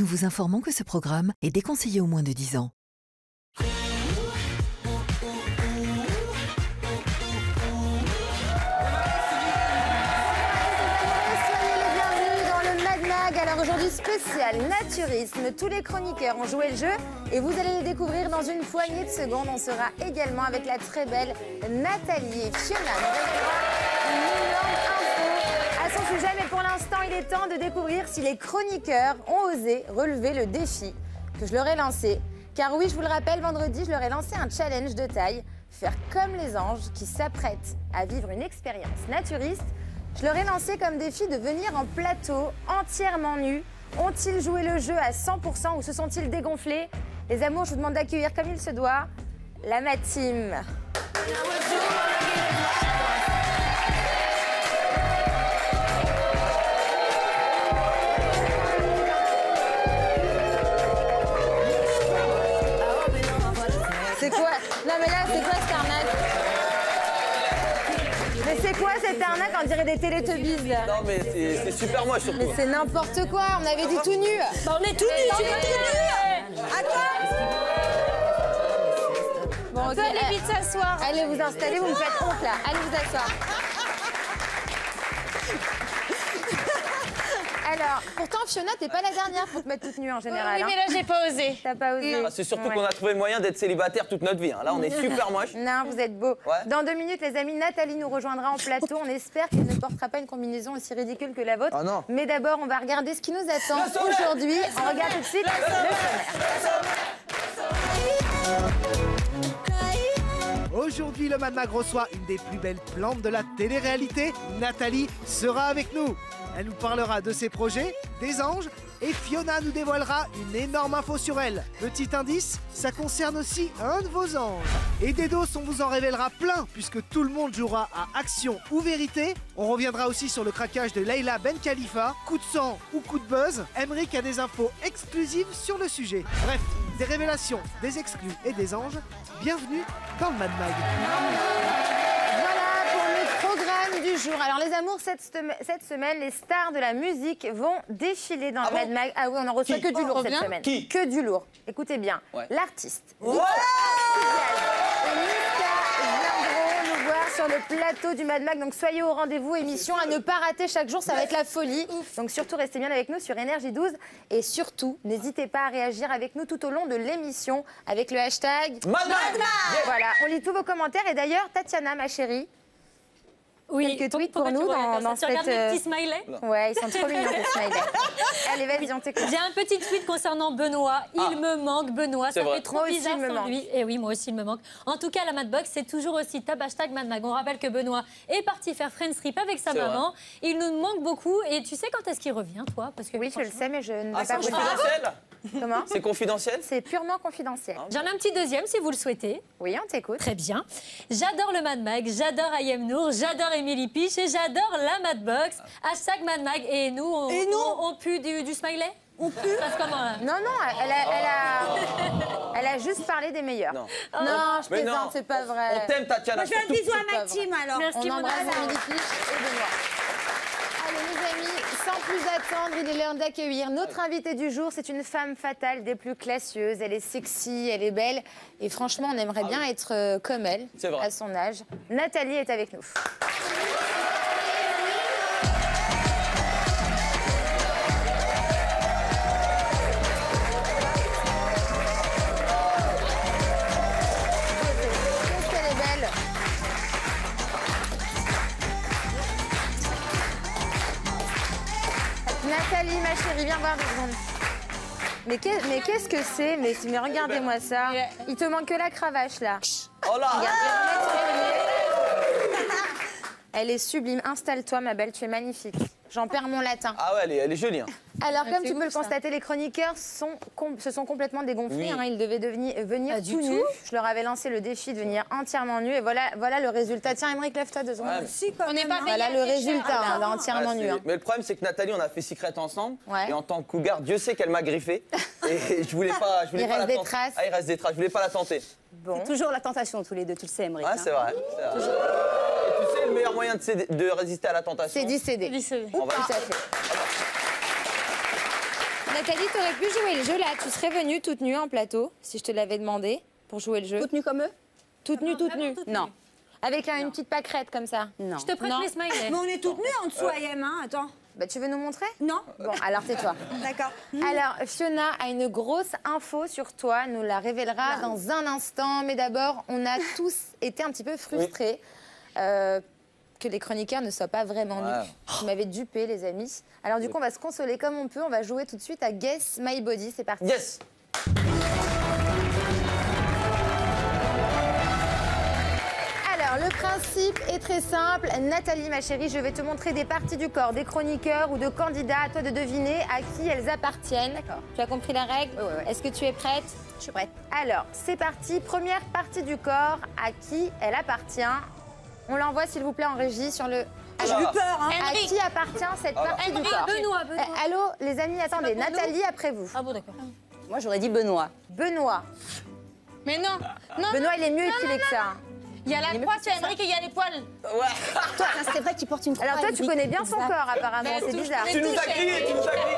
nous vous informons que ce programme est déconseillé aux moins de 10 ans. Soyez les bienvenus dans le Mad Mag. Alors aujourd'hui spécial naturisme. Tous les chroniqueurs ont joué le jeu et vous allez les découvrir dans une poignée de secondes. On sera également avec la très belle Nathalie Fiona. Mais pour l'instant, il est temps de découvrir si les chroniqueurs ont osé relever le défi que je leur ai lancé. Car oui, je vous le rappelle, vendredi, je leur ai lancé un challenge de taille, faire comme les anges qui s'apprêtent à vivre une expérience naturiste. Je leur ai lancé comme défi de venir en plateau entièrement nus. Ont-ils joué le jeu à 100% ou se sont-ils dégonflés? Les amours, je vous demande d'accueillir comme il se doit la Mat C'est quoi? Non mais là, c'est quoi cette arnaque? Mais c'est quoi cette arnaque? On dirait des Teletubbies là. Non mais c'est super moche surtout. Mais c'est n'importe quoi, on avait dit tout nu. Bah, on est tout nus, tu es tout nu À quoi Bon, aller vite s'asseoir. Allez vous installer, vous me faites honte là. Allez vous asseoir. Alors, pourtant Fiona, t'es pas la dernière pour te mettre toute nue en général. Oui, hein. mais là, j'ai pas osé. T'as pas osé. Ah, c'est surtout Ouais. qu'on a trouvé le moyen d'être célibataire toute notre vie. hein. Là on est super moche. Non, vous êtes beau. Ouais. Dans deux minutes, les amis, Nathalie nous rejoindra en plateau. On espère qu'elle ne portera pas une combinaison aussi ridicule que la vôtre. Ah non. Mais d'abord, on va regarder ce qui nous attend aujourd'hui. On regarde tout de suite le sommaire. Aujourd'hui, le Mad reçoit une des plus belles plantes de la télé-réalité. Nathalie sera avec nous. Elle nous parlera de ses projets, des anges, et Fiona nous dévoilera une énorme info sur elle. Petit indice, ça concerne aussi un de vos anges. Et des doses, on vous en révélera plein, puisque tout le monde jouera à action ou vérité. On reviendra aussi sur le craquage de Leila Ben Khalifa, coup de sang ou coup de buzz. Emmerich a des infos exclusives sur le sujet. Bref, des révélations, des exclus et des anges. Bienvenue dans le Mad Mag. Du jour. Alors les amours, cette, sem- cette semaine, les stars de la musique vont défiler dans Ah le Mad bon Mag. Ah oui, on en reçoit Qui que du lourd cette semaine. Qui Que du lourd. Écoutez bien. Ouais. L'artiste. Ouais nous voir sur le plateau du Mad Mag. Donc soyez au rendez-vous, émission à ne pas rater chaque jour, ça va être la folie. Donc surtout restez bien avec nous sur Énergie 12 et surtout n'hésitez pas à réagir avec nous tout au long de l'émission avec le hashtag. Mad Mag Voilà, on lit tous vos commentaires et d'ailleurs Tatiana, ma chérie. Oui, Quelques tweets pour tu nous dans- comme ça dans Tu regardes cette, mes euh, petits smileys Ouais, ils sont trop mignons tes smileys. Allez, vas-y, on t'écoute. J'ai un petit tweet concernant Benoît. Il Ah. me manque, Benoît. C'est Ça vrai. fait trop Moi aussi, bizarre il me sans manque. lui. Et oui, moi aussi, il me manque. En tout cas, la Madbox, c'est toujours aussi top. Hashtag Madmag. On rappelle que Benoît est parti faire Friends Trip avec sa maman. Il nous manque beaucoup. Et tu sais quand est-ce qu'il revient, toi? Parce que Oui, je le sais, mais je ne Ah vais c'est pas vous dire. Comment C'est confidentiel C'est purement confidentiel. J'en ai un petit deuxième si vous le souhaitez. Oui, on t'écoute. Très bien. J'adore le Mad Mag, j'adore Ayem Nour, j'adore Emily Piche et j'adore la Madbox. Hashtag Mad Mag. Et nous, on, Et nous on, on pue du, du smiley On pue Ça se passe comment là Non, non, elle a, elle a, elle a juste parlé des meilleurs. Non. Non, je plaisante, c'est pas vrai. On t'aime Tatiana. Je fais un bisou à ma team alors. Merci, On embrasse. Amélie Piche et Benoît. Allez, les amis, sans plus attendre, il est l'heure d'accueillir notre invitée du jour. C'est une femme fatale des plus classieuses. Elle est sexy, elle est belle. Et franchement, on aimerait bien être euh, comme elle, à son âge. Nathalie est avec nous. Ma chérie, viens voir deux secondes. Mais qu'est- mais qu'est-ce que c'est mais, mais regardez-moi ça. Il te manque que la cravache là. Oh là. Elle est sublime. Installe-toi, ma belle, tu es magnifique. J'en perds mon latin. Ah ouais, elle est, elle est jolie. hein. Alors, comme c'est tu peux le ça. constater, les chroniqueurs sont se sont complètement dégonflés. Oui. hein. Ils devaient devenir, venir du tout tout. nus. Je leur avais lancé le défi de venir entièrement nus. Et voilà, voilà le résultat. Tiens, Émeric, lève-toi deux secondes. Ouais, mais- Si, quand On n'est pas hein. Voilà le résultat, hein, là, entièrement nu. hein. Mais le problème, c'est que Nathalie, on a fait Secret ensemble. Ouais. Et en tant que cougar, Dieu sait qu'elle m'a griffé. et je voulais pas, je voulais Il pas reste la des tenter. traces. Ah, il reste des traces. Je voulais pas la tenter. Bon. Toujours la tentation tous les deux, tu le sais, Emmerich. Ouais, hein. c'est vrai. c'est vrai. Et tu sais, le meilleur moyen de, céder- de résister à la tentation C'est d'y céder. On va- Tout à fait. Nathalie, t'aurais pu jouer le jeu là. Tu serais venue toute nue en plateau, si je te l'avais demandé, pour jouer le jeu. Toute nue comme eux? Toute nue, toute nue. Non. Avec un- une petite pâquerette comme ça. Non. Je te prête Non. mes smileys. Mais on est toutes nues en dessous, Ayem, hein Attends. Bah, tu veux nous montrer? Non Bon, alors tais-toi. D'accord. Alors, Fiona a une grosse info sur toi, nous la révélera dans un instant. Mais d'abord, on a tous été un petit peu frustrés euh, que les chroniqueurs ne soient pas vraiment Ouais. nus. Vous m'avez dupé, les amis. Alors, du coup, on va se consoler comme on peut. On va jouer tout de suite à Guess My Body. C'est parti. Yes Alors, le principe est très simple. Nathalie, ma chérie, je vais te montrer des parties du corps des chroniqueurs ou de candidats. À toi de deviner à qui elles appartiennent. D'accord. Tu as compris la règle Oui, oui, oui. Est-ce que tu es prête Je suis prête. Alors, c'est parti. Première partie du corps, à qui elle appartient On l'envoie, s'il vous plaît, en régie sur le. Ah, J'ai eu peur, hein À qui appartient cette Ah, partie du Henry, corps Benoît, Benoît. Eh, Allô, les amis, attendez. Nathalie, après vous. Ah bon, d'accord. Moi, j'aurais dit Benoît. Benoît. Mais non, non, Benoît, il est mieux épilé que ça. il y a la croix sur Henrik et il y a les poils. Toi, c'est vrai qu'il porte une Alors, toi, tu connais bien son corps, apparemment. C'est bizarre. Tu nous as crié, tu nous as crié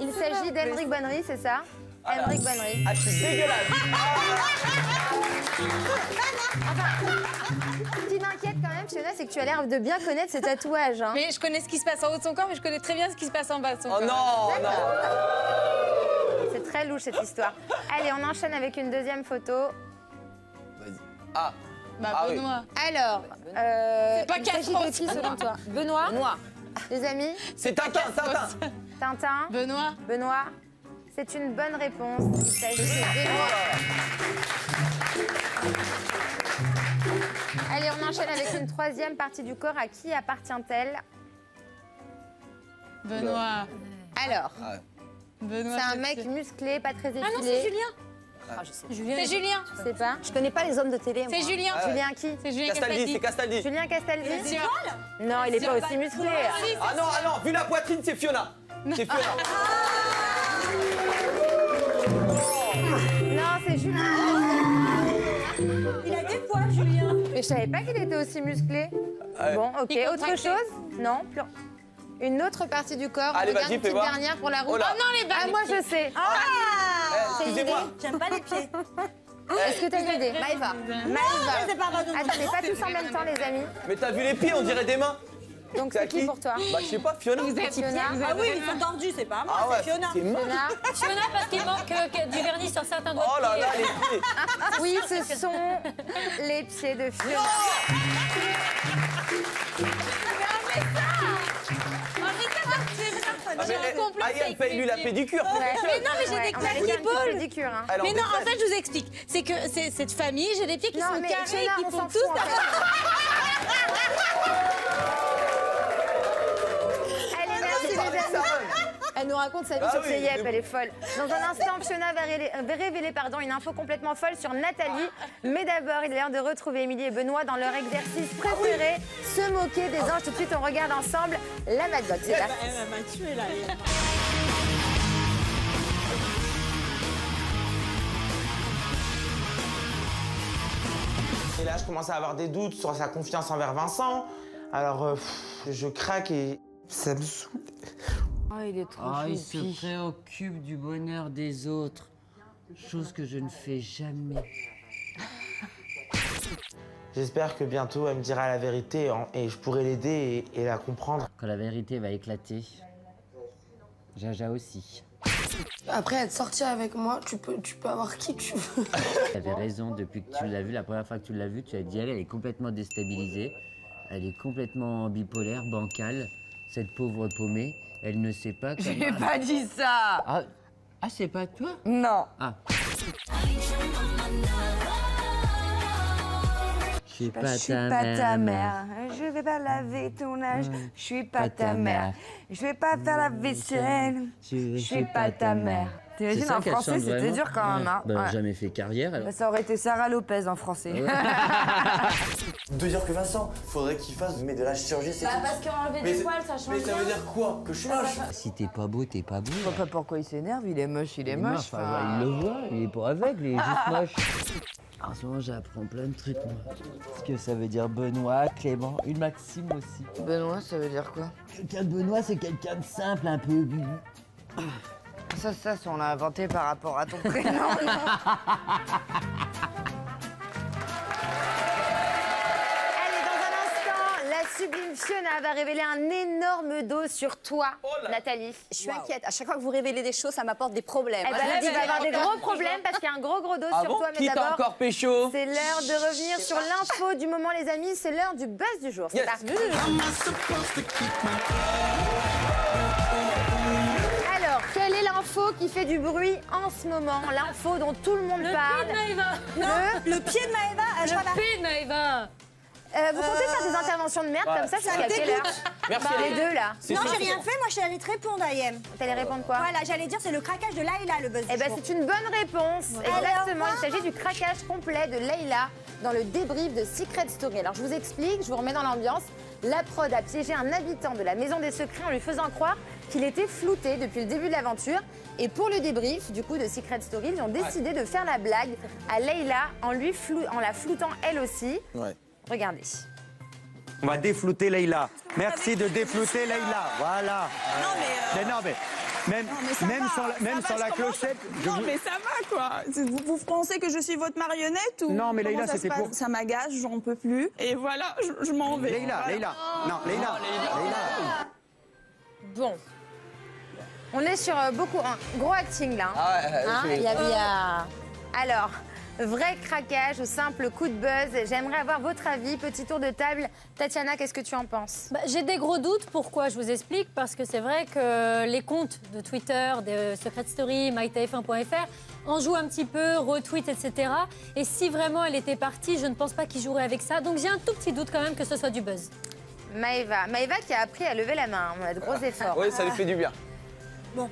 Il s'agit d'Henrik Bonnery, c'est ça? Henrik Bonnery. Ah, je suis dégueulasse Ce qui m'inquiète quand même, Fiona, c'est que tu as l'air de bien connaître ce tatouage. hein. Mais je connais ce qui se passe en haut de son corps, mais je connais très bien ce qui se passe en bas de son Oh corps. non, non C'est très louche cette histoire. Allez, on enchaîne avec une deuxième photo. Vas-y. Ah, Bah, Ah oui. Benoît. Alors, euh, pas il s'agit de qui selon toi Benoît Benoît. Les amis c'est Tintin, Tintin Tintin Benoît. Benoît C'est une bonne réponse. Il s'agit de Benoît. Allez, on enchaîne avec une troisième partie du corps. À qui appartient-elle Benoît. Alors, Ah, Benoît. c'est un mec musclé, pas très épilé. Ah non, c'est Julien. Ah, je sais. C'est Julien. Je sais pas. Je connais pas les hommes de télé. C'est Julien. Ah ouais. Julien qui C'est Julien Castaldi, Castaldi. c'est Castaldi Julien Castaldi C'est. Non, il est pas aussi musclé. Ah non, ah non, vu la poitrine, c'est Fiona C'est Fiona Non, c'est Julien. Il a des poils, Julien. Mais je savais pas qu'il était aussi musclé. Ouais. Bon, ok. Il Autre chose? Non, plus. Une autre partie du corps. Allez, on regarde vas-y, une fais petite voir. dernière pour la roue. Oh. Oh non, les Ah, balles. moi je sais. Eh, Excusez-moi J'aime pas les pieds. Est-ce que t'as une idée? Maëva. Maëva. C'est pas grave. Attendez, pas tous en même temps, les amis. Mais t'as vu les pieds, on dirait des mains Donc C'est qui pour toi Bah, je sais pas, Fiona Fiona. Ah oui, ils sont tordus, c'est pas moi, Ah ouais, c'est Fiona. Fiona. Fiona, parce qu'il manque euh, du vernis sur certains doigts Oh là là, les pieds Oui, ce sont les pieds de Fiona. Ah, mais, Ayem, avec paye-lui la pédicure Ouais. Mais non, mais j'ai Ouais, des claques pédicure, hein. Mais non, en fait, je vous explique. C'est que c'est cette famille, j'ai des pieds qui Non, sont mais carrés, qui on font tous Elle nous raconte sa vie Ah sur oui, ses yep, elle est folle. Dans un instant, Fiona va révéler, va révéler, pardon, une info complètement folle sur Nathalie. Mais d'abord, il est l'heure de retrouver Émilie et Benoît dans leur exercice préféré, se moquer des anges. Tout de suite, on regarde ensemble la Madbox. C'est parti. Elle m'a tué là. Et là, je commence à avoir des doutes sur sa confiance envers Vincent. Alors, euh, pff, je craque et ça me saoule. Ah, il se préoccupe du bonheur des autres, chose que je ne fais jamais. J'espère que bientôt, elle me dira la vérité et je pourrai l'aider et, et la comprendre. Quand la vérité va éclater, Jaja aussi. Après être sorti avec moi, tu peux, tu peux avoir qui tu veux. Tu avais raison, depuis que tu l'as vue, la première fois que tu l'as vue, tu as dit elle, elle est complètement déstabilisée, elle est complètement bipolaire, bancale, cette pauvre paumée, elle ne sait pas comment... J'ai pas dit ça Ah, ah c'est pas toi? Non. Ah. Je suis pas, Je suis pas ta mère. Je vais pas laver ton âge. Je suis pas ta mère. Je vais pas faire la vaisselle. Je Je suis pas ta mère. C'est T'imagines, en français, c'était vraiment dur quand même. Hein. Bah, Ouais. jamais fait carrière. alors. Bah, ça aurait été Sarah Lopez en français. De dire que Vincent, faudrait qu'il fasse mais de la chirurgie, c'est Bah, tout. parce qu'enlever des poils, ça change Mais ça veut dire quoi Que je suis moche Si t'es pas beau, t'es pas beau. Je vois pas pourquoi il s'énerve, il est moche, il est Il est moche. enfin. il le voit, il est pas aveugle, il est juste moche. En ce moment, j'apprends plein de trucs, moi. Ce que ça veut dire Benoît, Clément, une Maxime aussi. Benoît, ça veut dire quoi? Quelqu'un de Benoît, c'est quelqu'un de simple, un peu. Ça, ça, ça, on l'a inventé par rapport à ton prénom. non Allez, dans un instant, la sublime Fiona va révéler un énorme dos sur toi, Nathalie. Je suis inquiète. À chaque fois que vous révélez des choses, ça m'apporte des problèmes. Eh ben là, tu vas avoir des gros problèmes parce qu'il y a un gros gros dos Ah sur bon toi. Mais Qui t'a d'abord, encore pécho c'est l'heure de revenir sur l'info du moment, les amis. C'est l'heure du buzz du jour. C'est Yes. parti. L'info qui fait du bruit en ce moment L'info dont tout le monde Le parle. pied de Maëva Le- Le pied de Maëva, euh, Le pied de Maëva Euh, vous comptez faire des interventions de merde Voilà. comme ça Ça me quelle heure. Merci, Les Alice. deux là. C'est Non, j'ai rien fait, moi je suis allée te répondre, Ayem. T'allais répondre quoi Voilà, j'allais dire c'est le craquage de Laïla le buzz. Eh ben, c'est une bonne réponse. Exactement. Alors, Il s'agit du craquage complet de Leïla dans le débrief de Secret Story. Alors, je vous explique, je vous remets dans l'ambiance. La prod a piégé un habitant de la Maison des Secrets en lui faisant croire qu'il était flouté depuis le début de l'aventure. Et pour le débrief, du coup, de Secret Story, ils ont décidé de faire la blague à Leïla en, lui flou- en la floutant elle aussi. Ouais. Regardez. On va déflouter Leïla. Merci de déflouter Leïla. Voilà. Non, mais. euh, Mais non, mais même, non, mais même va, sans la, ça même va, sans je la commence- clochette. je Non, vous- mais ça va, quoi. Vous, vous pensez que je suis votre marionnette ou. Non, mais Leïla, c'était pour- Ça m'agace, j'en peux plus. Et voilà, je, je m'en vais. Leïla, Voilà. Leïla. Non, Leïla. Leïla. Bon. On est sur euh, beaucoup. Un gros acting là. hein. Ah ouais, Hein, il y a- il y a- Alors, vrai craquage ou simple coup de buzz J'aimerais avoir votre avis. Petit tour de table. Tatiana, qu'est-ce que tu en penses? Bah, J'ai des gros doutes. Pourquoi? Je vous explique. Parce que c'est vrai que les comptes de Twitter, de Secret Story, mytf1.fr en jouent un petit peu, retweet, etc. Et si vraiment elle était partie, je ne pense pas qu'ils joueraient avec ça. Donc j'ai un tout petit doute quand même que ce soit du buzz. Maëva. Maëva qui a appris à lever la main. On a de gros efforts. Oui, ça lui fait du bien.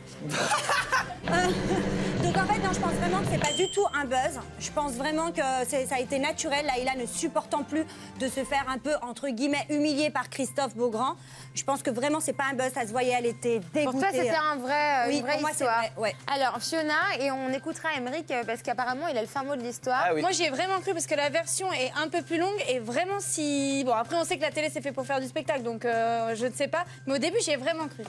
Donc en fait, non, je pense vraiment que c'est pas du tout un buzz. Je pense vraiment que ça a été naturel. Laïla ne supportant plus de se faire un peu, entre guillemets, humiliée par Christophe Beaugrand. Je pense que vraiment, c'est pas un buzz. Ça se voyait, elle était dégoûtée. Pour toi, c'était un vrai, euh, Oui, une vraie pour moi, histoire. vrai, ouais. Alors, Fiona, et on écoutera Emeric euh, parce qu'apparemment, il a le fin mot de l'histoire. Ah oui. Moi, j'y ai vraiment cru parce que la version est un peu plus longue et vraiment si. Bon, après, on sait que la télé, c'est fait pour faire du spectacle, donc euh, je ne sais pas. Mais au début, j'y ai vraiment cru.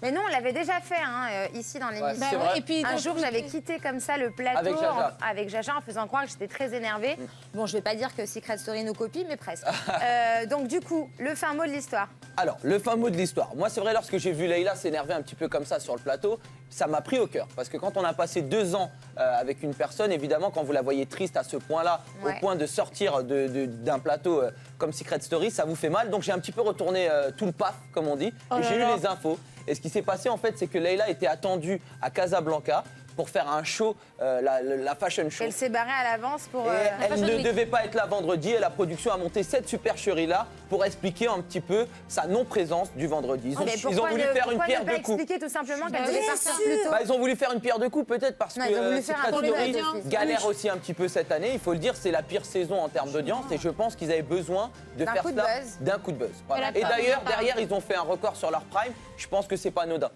Mais nous, on l'avait déjà fait hein, euh, ici dans l'émission. Et puis, un jour, j'avais quitté comme ça le plateau Avec Jaja. en, avec Jaja en faisant croire que j'étais très énervée. Mm. Bon, je vais pas dire que Secret Story nous copie, mais presque. Euh, donc, du coup, le fin mot de l'histoire. Alors, le fin mot de l'histoire. Moi, c'est vrai, lorsque j'ai vu Leïla s'énerver un petit peu comme ça sur le plateau, ça m'a pris au cœur. Parce que quand on a passé deux ans euh, avec une personne, évidemment, quand vous la voyez triste à ce point-là, Ouais. au point de sortir de- de- d'un plateau euh, comme Secret Story, ça vous fait mal. Donc, j'ai un petit peu retourné euh, tout le paf, comme on dit. Oh et j'ai eu les infos. Et ce qui s'est passé, en fait, c'est que Leïla était attendue à Casablanca pour faire un show, euh, la, fashion show. Elle s'est barrée à l'avance pour. Et euh, elle ne devait pas être là vendredi et la production a monté cette supercherie-là pour expliquer un petit peu sa non-présence du vendredi. Ils ont, mais ils ont voulu ne, faire une pierre de coups. expliquer tout simplement qu'elle devait partir plus tôt Bah, ils ont voulu faire une pierre de coups peut-être parce Non, que euh, galère aussi un petit peu cette année. Il faut le dire, c'est la pire saison en termes d'audience et je pense qu'ils avaient besoin de D'un faire coup de cela buzz. d'un coup de buzz. Voilà. Et d'ailleurs, derrière, ils ont fait un record sur leur prime. Je pense que c'est pas anodin.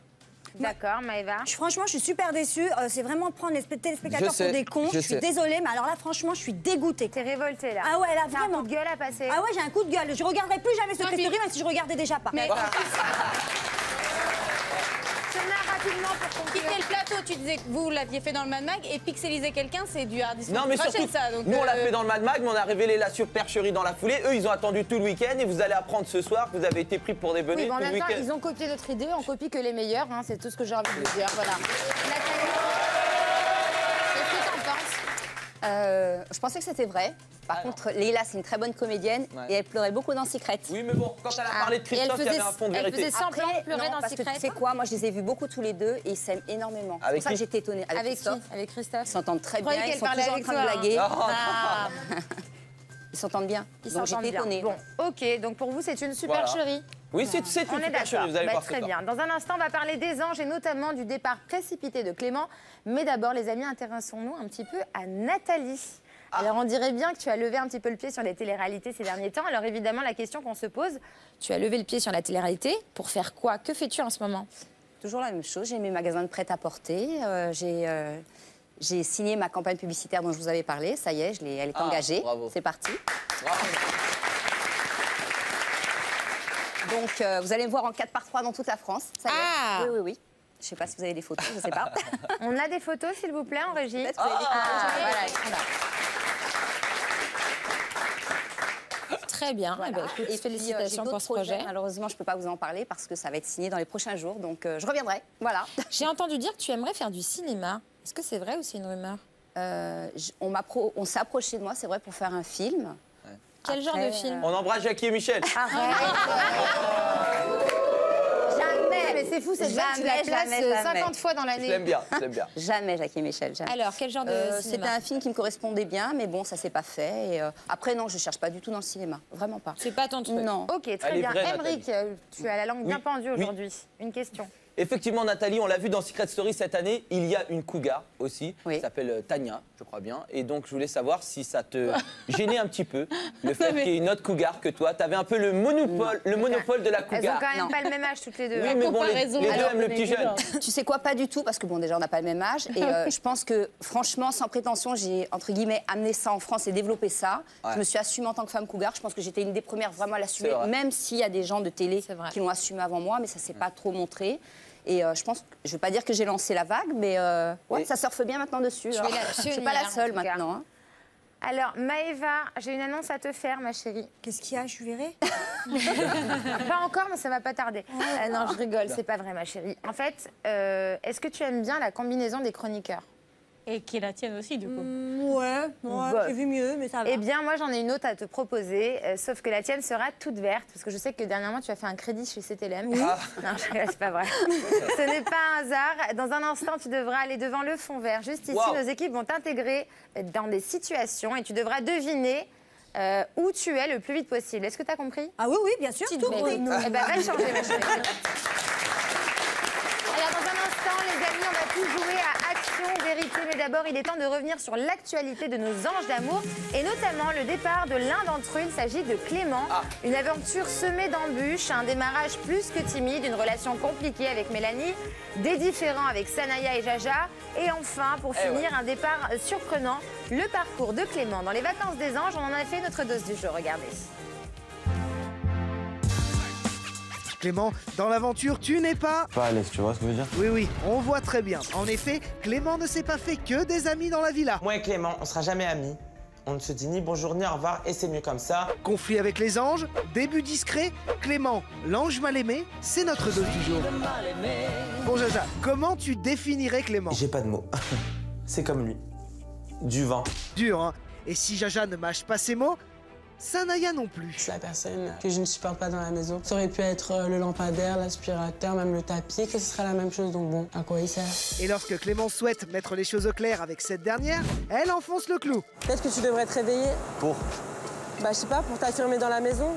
D'accord, Maëva. Je- Franchement, je suis super déçue. Euh, c'est vraiment prendre les téléspectateurs sais, pour des cons. je Je, suis sais. désolée, mais alors là, franchement, je suis dégoûtée. T'es révoltée là. Ah ouais, là, T'as un vraiment. coup de gueule à passer. Ah ouais, j'ai un coup de gueule. Je regarderai plus jamais ce Story, même si je regardais déjà pas. Mais rapidement pour conclure. quitter le plateau, tu disais que vous l'aviez fait dans le Mad Mag et pixeliser quelqu'un, c'est du hardisme. Non mais surtout, ça. Donc, nous on l'a euh, fait dans le Mad Mag, mais on a révélé la supercherie dans la foulée. Eux ils ont attendu tout le week-end et vous allez apprendre ce soir que vous avez été pris pour des Oui, benus mais en tout le week-end. ils ont copié notre idée, on copie que les meilleurs, hein, c'est tout ce que j'ai envie de vous dire. Voilà. Nathalie, qu'est-ce que t'en penses? Euh, je pensais que c'était vrai. Par Alors. contre, Leïla, c'est une très bonne comédienne Ouais. et elle pleurait beaucoup dans Secret. Oui mais bon, quand elle a parlé de Ah, Christophe, il y avait un fond de elle faisait semblant de pleurer non, dans parce que Secret. tu sais quoi, moi je les ai vus beaucoup tous les deux et ils s'aiment énormément. C'est Avec pour ça que qui j'étais étonnée. Avec, Avec qui? Christophe. Avec Christophe Ils s'entendent très Je bien, croyais ils sont toujours en avec train de toi, hein? blaguer. Ah. Ils s'entendent bien. Ils Donc s'entendent j'étais bien. étonnée. Bon, ok, donc pour vous, c'est une supercherie. Oui, c'est c'est On une est super chérie, d'accord. vous allez Bah, voir très bien. Dans un instant, on va parler des anges et notamment du départ précipité de Clément. Mais d'abord, les amis, intéressons-nous un petit peu à Nathalie. Ah. Alors, on dirait bien que tu as levé un petit peu le pied sur les téléréalités ces derniers temps. Alors, évidemment, la question qu'on se pose, tu as levé le pied sur la télé-réalité pour faire quoi? Que fais-tu en ce moment? Toujours la même chose. J'ai mes magasins de prêt-à-porter. euh, j'ai euh, j'ai signé ma campagne publicitaire dont je vous avais parlé. Ça y est, je l'ai- elle est Ah, engagée. bravo. C'est parti. Donc, euh, vous allez me voir en 4 par 3 dans toute la France. Ça y est. Ah. Oui, oui, oui. Je sais pas si vous avez des photos, je sais pas. On a des photos, s'il vous plaît, en régie Peut-être que vous avez des Ah, photos. voilà, sont là. Très bien. Eh ben, écoute, Et puis, euh, félicitations pour ce projet. projets. Malheureusement, je peux pas vous en parler parce que ça va être signé dans les prochains jours. Donc, euh, je reviendrai. Voilà. J'ai entendu dire que tu aimerais faire du cinéma. Est-ce que c'est vrai ou c'est une rumeur? Euh, on on s'est approché de moi, c'est vrai, pour faire un film. Quel genre de film? On embrasse Jackie et Michel. Arrête c'est fou, cette blague, tu la Jamais, places jamais, euh, jamais. 50 fois dans Je l'année. l'aime bien, je l'aime bien. Jamais, Jackie et Michel, jamais. Alors, quel genre de Euh, cinéma C'était un film qui me correspondait bien, mais bon, ça s'est pas fait. Et, euh, après, non, je cherche pas du tout dans le cinéma, vraiment pas. C'est pas ton truc Non. Ok, très Elle bien. Emmerich, euh, tu as la langue bien pendue oui. aujourd'hui. Une question. Effectivement, Nathalie, on l'a vu dans Secret Story cette année, il y a une cougar aussi, qui s'appelle euh, Tania, je crois bien. Et donc, je voulais savoir si ça te gênait un petit peu, le fait qu'il y ait une autre cougar que toi. Tu avais un peu le monopole, le monopole de la Elles ont cougar. quand même Non. pas le même âge toutes les deux. Oui, mais bon, les, les deux aiment le petit jeune. Tu sais quoi, pas du tout, parce que bon, déjà, on n'a pas le même âge. Et euh, je pense que, franchement, sans prétention, j'ai, entre guillemets, amené ça en France et développé ça. Ouais. Je me suis assumée en tant que femme cougar. Je pense que j'étais une des premières vraiment à l'assumer, vrai. même s'il y a des gens de télé qui l'ont assumé avant moi, mais ça s'est pas trop montré. Et euh, je pense, je ne veux pas dire que j'ai lancé la vague, mais euh, ouais, ça surfe bien maintenant dessus. Je suis pas la seule maintenant. hein. Alors, Maëva, j'ai une annonce à te faire, ma chérie. Qu'est-ce qu'il y a Je verrai? Pas encore, mais ça va pas tarder. Euh, non, je rigole, c'est pas vrai, ma chérie. En fait, euh, est-ce que tu aimes bien la combinaison des chroniqueurs? Et qui est la tienne aussi, du coup. ouais, ouais, Bah. j'ai vu mieux, mais ça va. Eh bien, moi, j'en ai une autre à te proposer, euh, sauf que la tienne sera toute verte, parce que je sais que dernièrement, tu as fait un crédit chez CTLM. Ah. Non, c'est pas vrai. Ce n'est pas un hasard. Dans un instant, tu devras aller devant le fond vert. Juste ici, Wow. nos équipes vont t'intégrer dans des situations et tu devras deviner euh, où tu es le plus vite possible. Est-ce que tu as compris? Ah oui, oui, bien sûr, tout compris. eh ben, va le changer, ma chérie. Alors, dans un instant, les amis, on va tous jouer à Vérité. Mais d'abord, il est temps de revenir sur l'actualité de nos anges d'amour et notamment le départ de l'un d'entre eux. Il s'agit de Clément. Ah. Une aventure semée d'embûches, un démarrage plus que timide, une relation compliquée avec Mélanie, des différends avec Sanaya et Jaja. Et enfin, pour Eh finir, un départ surprenant, le parcours de Clément. Dans les vacances des anges, on en a fait notre dose du jour. Regardez. Clément, dans l'aventure, tu n'es pas. Pas à l'aise, tu vois ce que je veux dire? Oui, oui, on voit très bien. En effet, Clément ne s'est pas fait que des amis dans la villa. Moi et Clément, on sera jamais amis. On ne se dit ni bonjour ni au revoir et c'est mieux comme ça. Conflit avec les anges, début discret, Clément, l'ange mal aimé, c'est notre dose du jour. Bon Jaja, comment tu définirais Clément? J'ai pas de mots. c'est comme lui. Du vent. Dur, hein Et si Jaja ne mâche pas ses mots, Sanaya non plus. la personne que je ne supporte pas dans la maison. Ça aurait pu être euh, le lampadaire, l'aspirateur, même le tapis, que ce serait la même chose. Donc bon, à quoi il sert? Et lorsque Clément souhaite mettre les choses au clair avec cette dernière, elle enfonce le clou. Peut-être que tu devrais te réveiller. Pour? Bah je sais pas, pour t'affirmer dans la maison.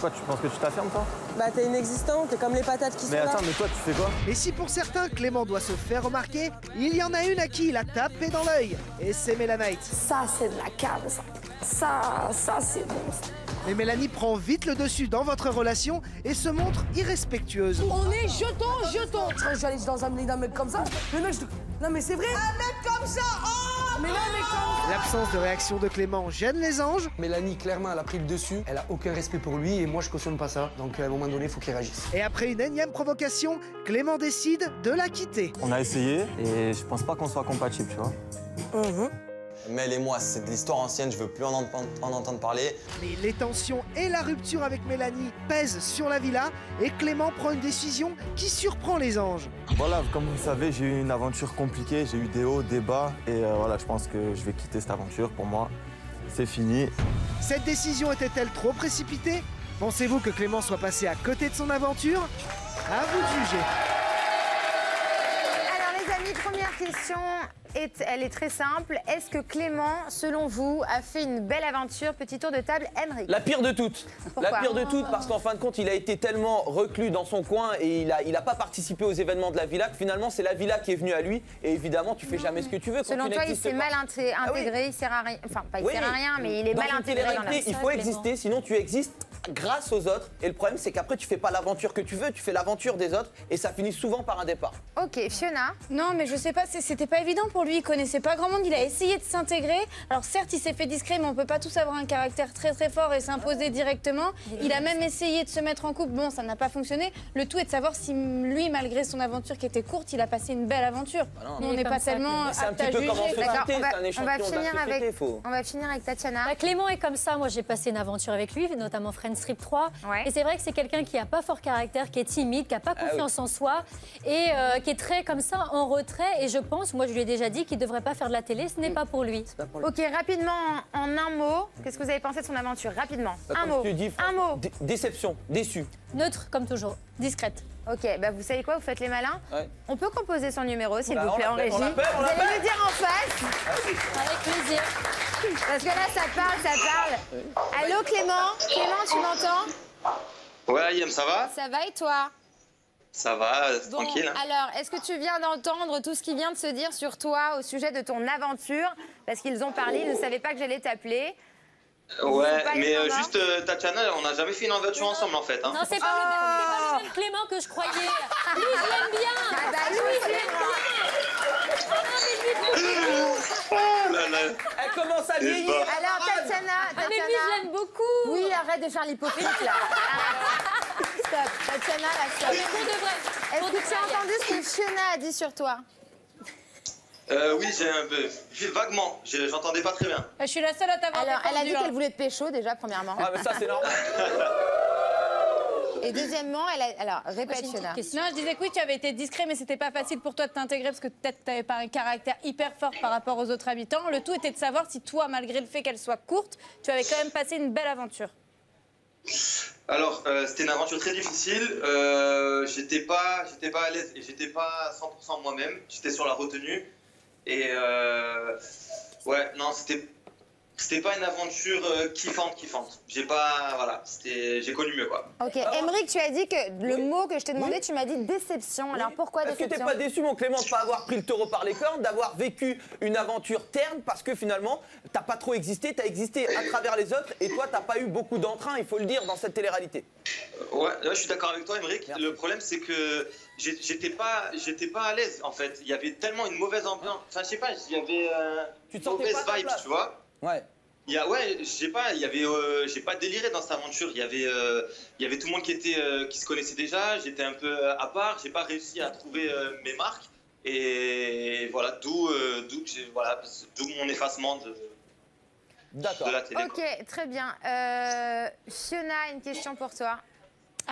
Quoi, tu penses que tu t'affirmes, toi? Bah t'es inexistant, t'es comme les patates qui Mais sont là. attends, mais toi, tu fais quoi? Et si pour certains Clément doit se faire remarquer, il y en a une à qui il a tapé dans l'œil. Et c'est Mélanite. Ça, c'est de la cave, ça. Ça, ça, c'est bon, ça. Mais Mélanie prend vite le dessus dans votre relation et se montre irrespectueuse. On est jetons, jetons. Quand je suis allé dans un, d'un mec comme ça, le mec, je... Non, mais c'est vrai. Un mec comme ça Oh Mais non, mais comme L'absence de réaction de Clément gêne les anges. Mélanie, clairement, elle a pris le dessus. Elle a aucun respect pour lui et moi, je cautionne pas ça. Donc, à un moment donné, il faut qu'il réagisse. Et après une énième provocation, Clément décide de la quitter. On a essayé et je pense pas qu'on soit compatibles, tu vois. Mel et moi, c'est de l'histoire ancienne, je veux plus en, entendre- en entendre parler. Mais les tensions et la rupture avec Mélanie pèsent sur la villa et Clément prend une décision qui surprend les anges. Voilà, comme vous le savez, j'ai eu une aventure compliquée, j'ai eu des hauts, des bas, et euh, voilà, je pense que je vais quitter cette aventure. Pour moi, c'est fini. Cette décision était-elle trop précipitée? Pensez-vous que Clément soit passé à côté de son aventure? À vous de juger. Alors les amis, première question. Est- elle est très simple. Est-ce que Clément, selon vous, a fait une belle aventure Petit tour de table, Henrik. La pire de toutes. Pourquoi la pire de toutes parce qu'en fin de compte, il a été tellement reclus dans son coin et il a, il a pas participé aux événements de la villa que finalement c'est la villa qui est venue à lui et évidemment tu fais jamais ce que tu veux. quand Selon tu toi, il s'est mal inté- Ah oui. intégré, il sert à rien. Enfin, pas il Oui, sert à rien, mais il est dans mal une intégré dans la télé-réalité, Il faut exister, sinon tu existes grâce aux autres. Et le problème, c'est qu'après, tu fais pas l'aventure que tu veux, tu fais l'aventure des autres et ça finit souvent par un départ. Ok, Fiona Non, mais je sais pas, c'était pas évident pour lui. Il connaissait pas grand monde. Il a essayé de s'intégrer. Alors certes, il s'est fait discret, mais on peut pas tous avoir un caractère très très fort et s'imposer directement. Il a même essayé de se mettre en couple. Bon, ça n'a pas fonctionné. Le tout est de savoir si lui, malgré son aventure qui était courte, il a passé une belle aventure. non. Nous, on n'est pas ça, tellement un à petit peu juger. on va, on finir avec, on va finir avec Tatiana. Bah, Clément est comme ça. Moi, j'ai passé une aventure avec lui, notamment Friends Strip 3. Et c'est vrai que c'est quelqu'un qui n'a pas fort caractère, qui est timide, qui n'a pas Ah oui. confiance en soi et euh, qui est très comme ça en retrait. Et je pense, moi, je lui ai déjà dit qu'il ne devrait pas faire de la télé. Ce n'est pas pour lui. Ok, rapidement, en, en un mot, qu'est-ce que vous avez pensé de son aventure? Rapidement, un mot. dis, un mot. dé- déception, déçu. Neutre, comme toujours. Discrète. Ok, bah vous savez quoi? Vous faites les malins. Ouais. On peut composer son numéro, s'il Bah, vous plaît, en régie. on vous allez le dire en face. Avec plaisir. Parce que là, ça parle, ça parle. Allô, Clément? Clément, tu m'entends? Ouais, Ayem, ça va? Ça va et toi? Ça va, euh, Bon, tranquille. hein. alors, est-ce que tu viens d'entendre tout ce qui vient de se dire sur toi au sujet de ton aventure? Parce qu'ils ont parlé, ils ne savaient pas que j'allais t'appeler. Ouais, pas mais euh, juste euh, Tatiana, on n'a jamais fait une aventure ensemble en fait. Hein. Non, c'est pas, le même- c'est pas le même Clément que je croyais. Lui, je l'aime bien. Ah bah, lui, lui, je l'aime bien. Ah non, mais lui, Oh là là. Elle commence à vieillir. bah. Alors, Tatiana, Ah, mais lui, Tatiana. je l'aime beaucoup. Oui, arrête de faire l'hypocrite, là. Stop, Tatiana, là, stop. Mais pour de vrai. Est-ce que tu as entendu ce que Fiona a dit sur toi? Euh, oui, j'ai un peu. j'ai- Vaguement, j'ai- j'entendais pas très bien. Je suis la seule à t'avoir Alors, elle a dit qu'elle hein. voulait te pécho, déjà, premièrement. Ah, mais ça, c'est normal. Et deuxièmement, elle a... Alors, répète, Fiona. Non, je disais que oui, tu avais été discret, mais c'était pas facile pour toi de t'intégrer parce que peut-être tu n'avais pas un caractère hyper fort par rapport aux autres habitants. Le tout était de savoir si toi, malgré le fait qu'elle soit courte, tu avais quand même passé une belle aventure. Alors, euh, c'était une aventure très difficile. Euh, j'étais pas, j'étais pas à l'aise et j'étais pas 100% moi-même. J'étais sur la retenue. Et euh, ouais, non, c'était, c'était pas une aventure euh, kiffante, kiffante. J'ai pas, voilà, c'était, j'ai connu mieux quoi. Ok, Emmerich, tu as dit que le mot que je t'ai demandé, tu m'as dit déception. Alors, pourquoi Est-ce que t'es déception pas déçu, mon Clément, de pas avoir pris le taureau par les cornes, d'avoir vécu une aventure terne parce que finalement, t'as pas trop existé, t'as existé à travers les autres et toi, t'as pas eu beaucoup d'entrain, il faut le dire, dans cette télé-réalité. Ouais, là, je suis d'accord avec toi, Émeric. Le problème, c'est que j'étais pas, j'étais pas à l'aise en fait. Il y avait tellement une mauvaise ambiance. Enfin, je sais pas, il y avait euh, Tu te mauvaise pas vibe, tu vois. Ouais. Il y a, ouais, je sais pas, il y avait, euh, j'ai pas déliré dans cette aventure. Il y avait, euh, il y avait tout le monde qui était, euh, qui se connaissait déjà. J'étais un peu à part. J'ai pas réussi à trouver euh, mes marques. Et voilà, d'où, euh, d'où, voilà, d'où mon effacement de, D'accord. de la télé. Ok, très bien. Euh, Fiona, une question pour toi.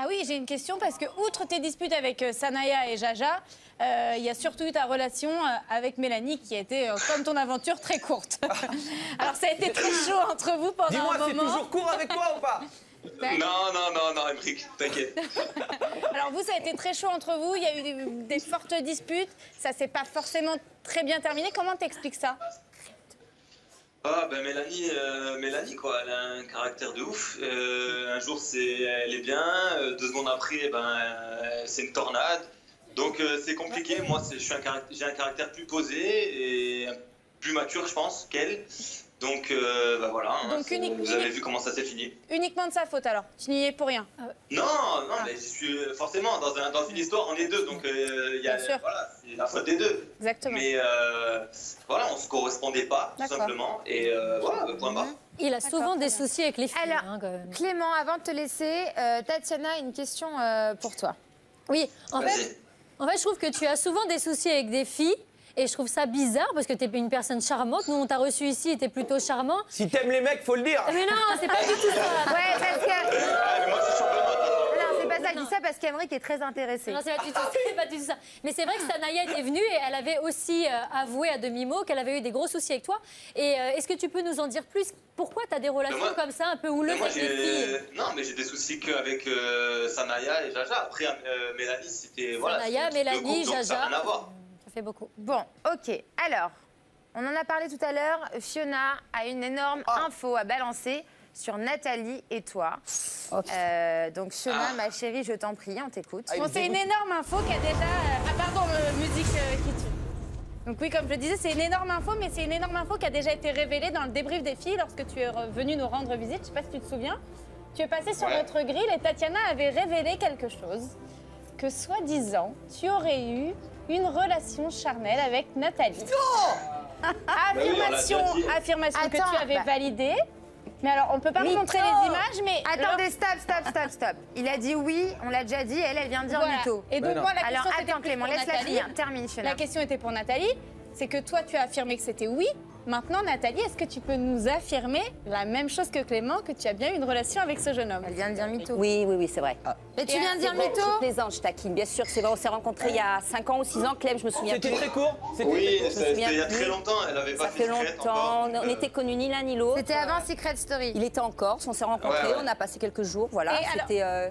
Ah oui, j'ai une question parce que, outre tes disputes avec euh, Sanaya et Jaja, euh, il y a surtout eu ta relation euh, avec Mélanie qui a été, euh, comme ton aventure, très courte. Alors, ça a été très chaud entre vous pendant Dis-moi, un c'est moment. toujours court avec toi ou pas? Ben- Non, non, non, non, Émeric, t'inquiète. Alors, vous, ça a été très chaud entre vous. Il y a eu des, des fortes disputes. Ça s'est pas forcément très bien terminé. Comment t'expliques ça? Ah ben Mélanie, euh, Mélanie quoi, elle a un caractère de ouf. Euh, un jour c'est, elle est bien, euh, deux secondes après ben euh, c'est une tornade. Donc c'est compliqué. Moi c'est- je suis un caractère- j'ai un caractère plus posé et plus mature je pense qu'elle. Donc euh, ben voilà. hein, Donc, c'est- unique- vous avez unique- vu comment ça s'est fini. Uniquement de sa faute, alors. Tu n'y es pour rien. Non, non, mais je suis forcément dans, un- dans une histoire on est deux donc euh, il y a Bien sûr. voilà c'est la faute des deux. Exactement. Mais euh, voilà on se correspondait pas tout simplement et euh, voilà point barre. Il a souvent des soucis avec les filles. Alors, hein, quand même. Clément, avant de te laisser, euh, Tatiana, une question euh, pour toi. Oui, en fait, en fait, je trouve que tu as souvent des soucis avec des filles. Et je trouve ça bizarre parce que tu es une personne charmante. Nous, on t'a reçu ici et tu es plutôt charmant. Si t'aimes les mecs, faut le dire. Mais non, c'est pas du tout ça. Ouais, parce que. Ah, mais moi je suis ça, je dis ça parce qu'Emeric est très intéressé. Non, c'est pas, du tout- c'est pas du tout ça. Mais c'est vrai que Sanaya était venue et elle avait aussi euh, avoué à demi-mot qu'elle avait eu des gros soucis avec toi. Et euh, est-ce que tu peux nous en dire plus? Pourquoi tu as des relations moi- comme ça, un peu houleuses moi, avec les filles? J'ai... Non, mais j'ai des soucis qu'avec euh, Sanaya et Jaja. Après, euh, Mélanie, c'était... Voilà, Sanaya, Mélanie, donc Ça Jaja. n'a rien à voir. Fait beaucoup. Bon, ok. Alors, on en a parlé tout à l'heure. Fiona a une énorme Ah. info à balancer sur Nathalie et toi. Euh, donc, Fiona, ma chérie, je t'en prie, on t'écoute. Ah, Bon, c'est une énorme info qui a déjà. euh, Ah, pardon, euh, musique euh, qui tue. Donc, oui, comme je le disais, c'est une énorme info, mais c'est une énorme info qui a déjà été révélée dans le débrief des filles lorsque tu es venu nous rendre visite. Je sais pas si tu te souviens. Tu es passé sur Ouais. notre grille et Tatiana avait révélé quelque chose. Que soi-disant, tu aurais eu une relation charnelle avec Nathalie. Bah oui, on l'a affirmation, affirmation que Attends, tu avais bah- validée. Mais alors, on peut pas vous Mytho montrer les images, mais. Attendez, stop, stop, stop, stop. Il a dit oui, on l'a déjà dit, elle, elle vient de dire Voilà. mytho. Et donc, moi, la Alors, question, attends, Clément, pour laisse la Nathalie. finir. Termine. La question était pour Nathalie. C'est que toi, tu as affirmé que c'était oui. Maintenant, Nathalie, est-ce que tu peux nous affirmer la même chose que Clément, que tu as bien eu une relation avec ce jeune homme Elle vient de dire mytho. Oui, oui, oui, c'est vrai. Mais tu Et viens de dire mytho Je plaisante, je taquine, bien sûr. C'est vrai, on s'est rencontrés il y a 5 ans ou 6 ans. Clem, je me souviens C'était plus. très court C'était Oui, très court. me c'était il y a très longtemps. Elle avait pas Ça fait fait longtemps. encore. On euh, n'était connus ni l'un ni l'autre. C'était avant Secret Story. Il était en Corse, on s'est rencontrés, Ouais, ouais. on a passé quelques jours, voilà. Et alors- C'était. euh,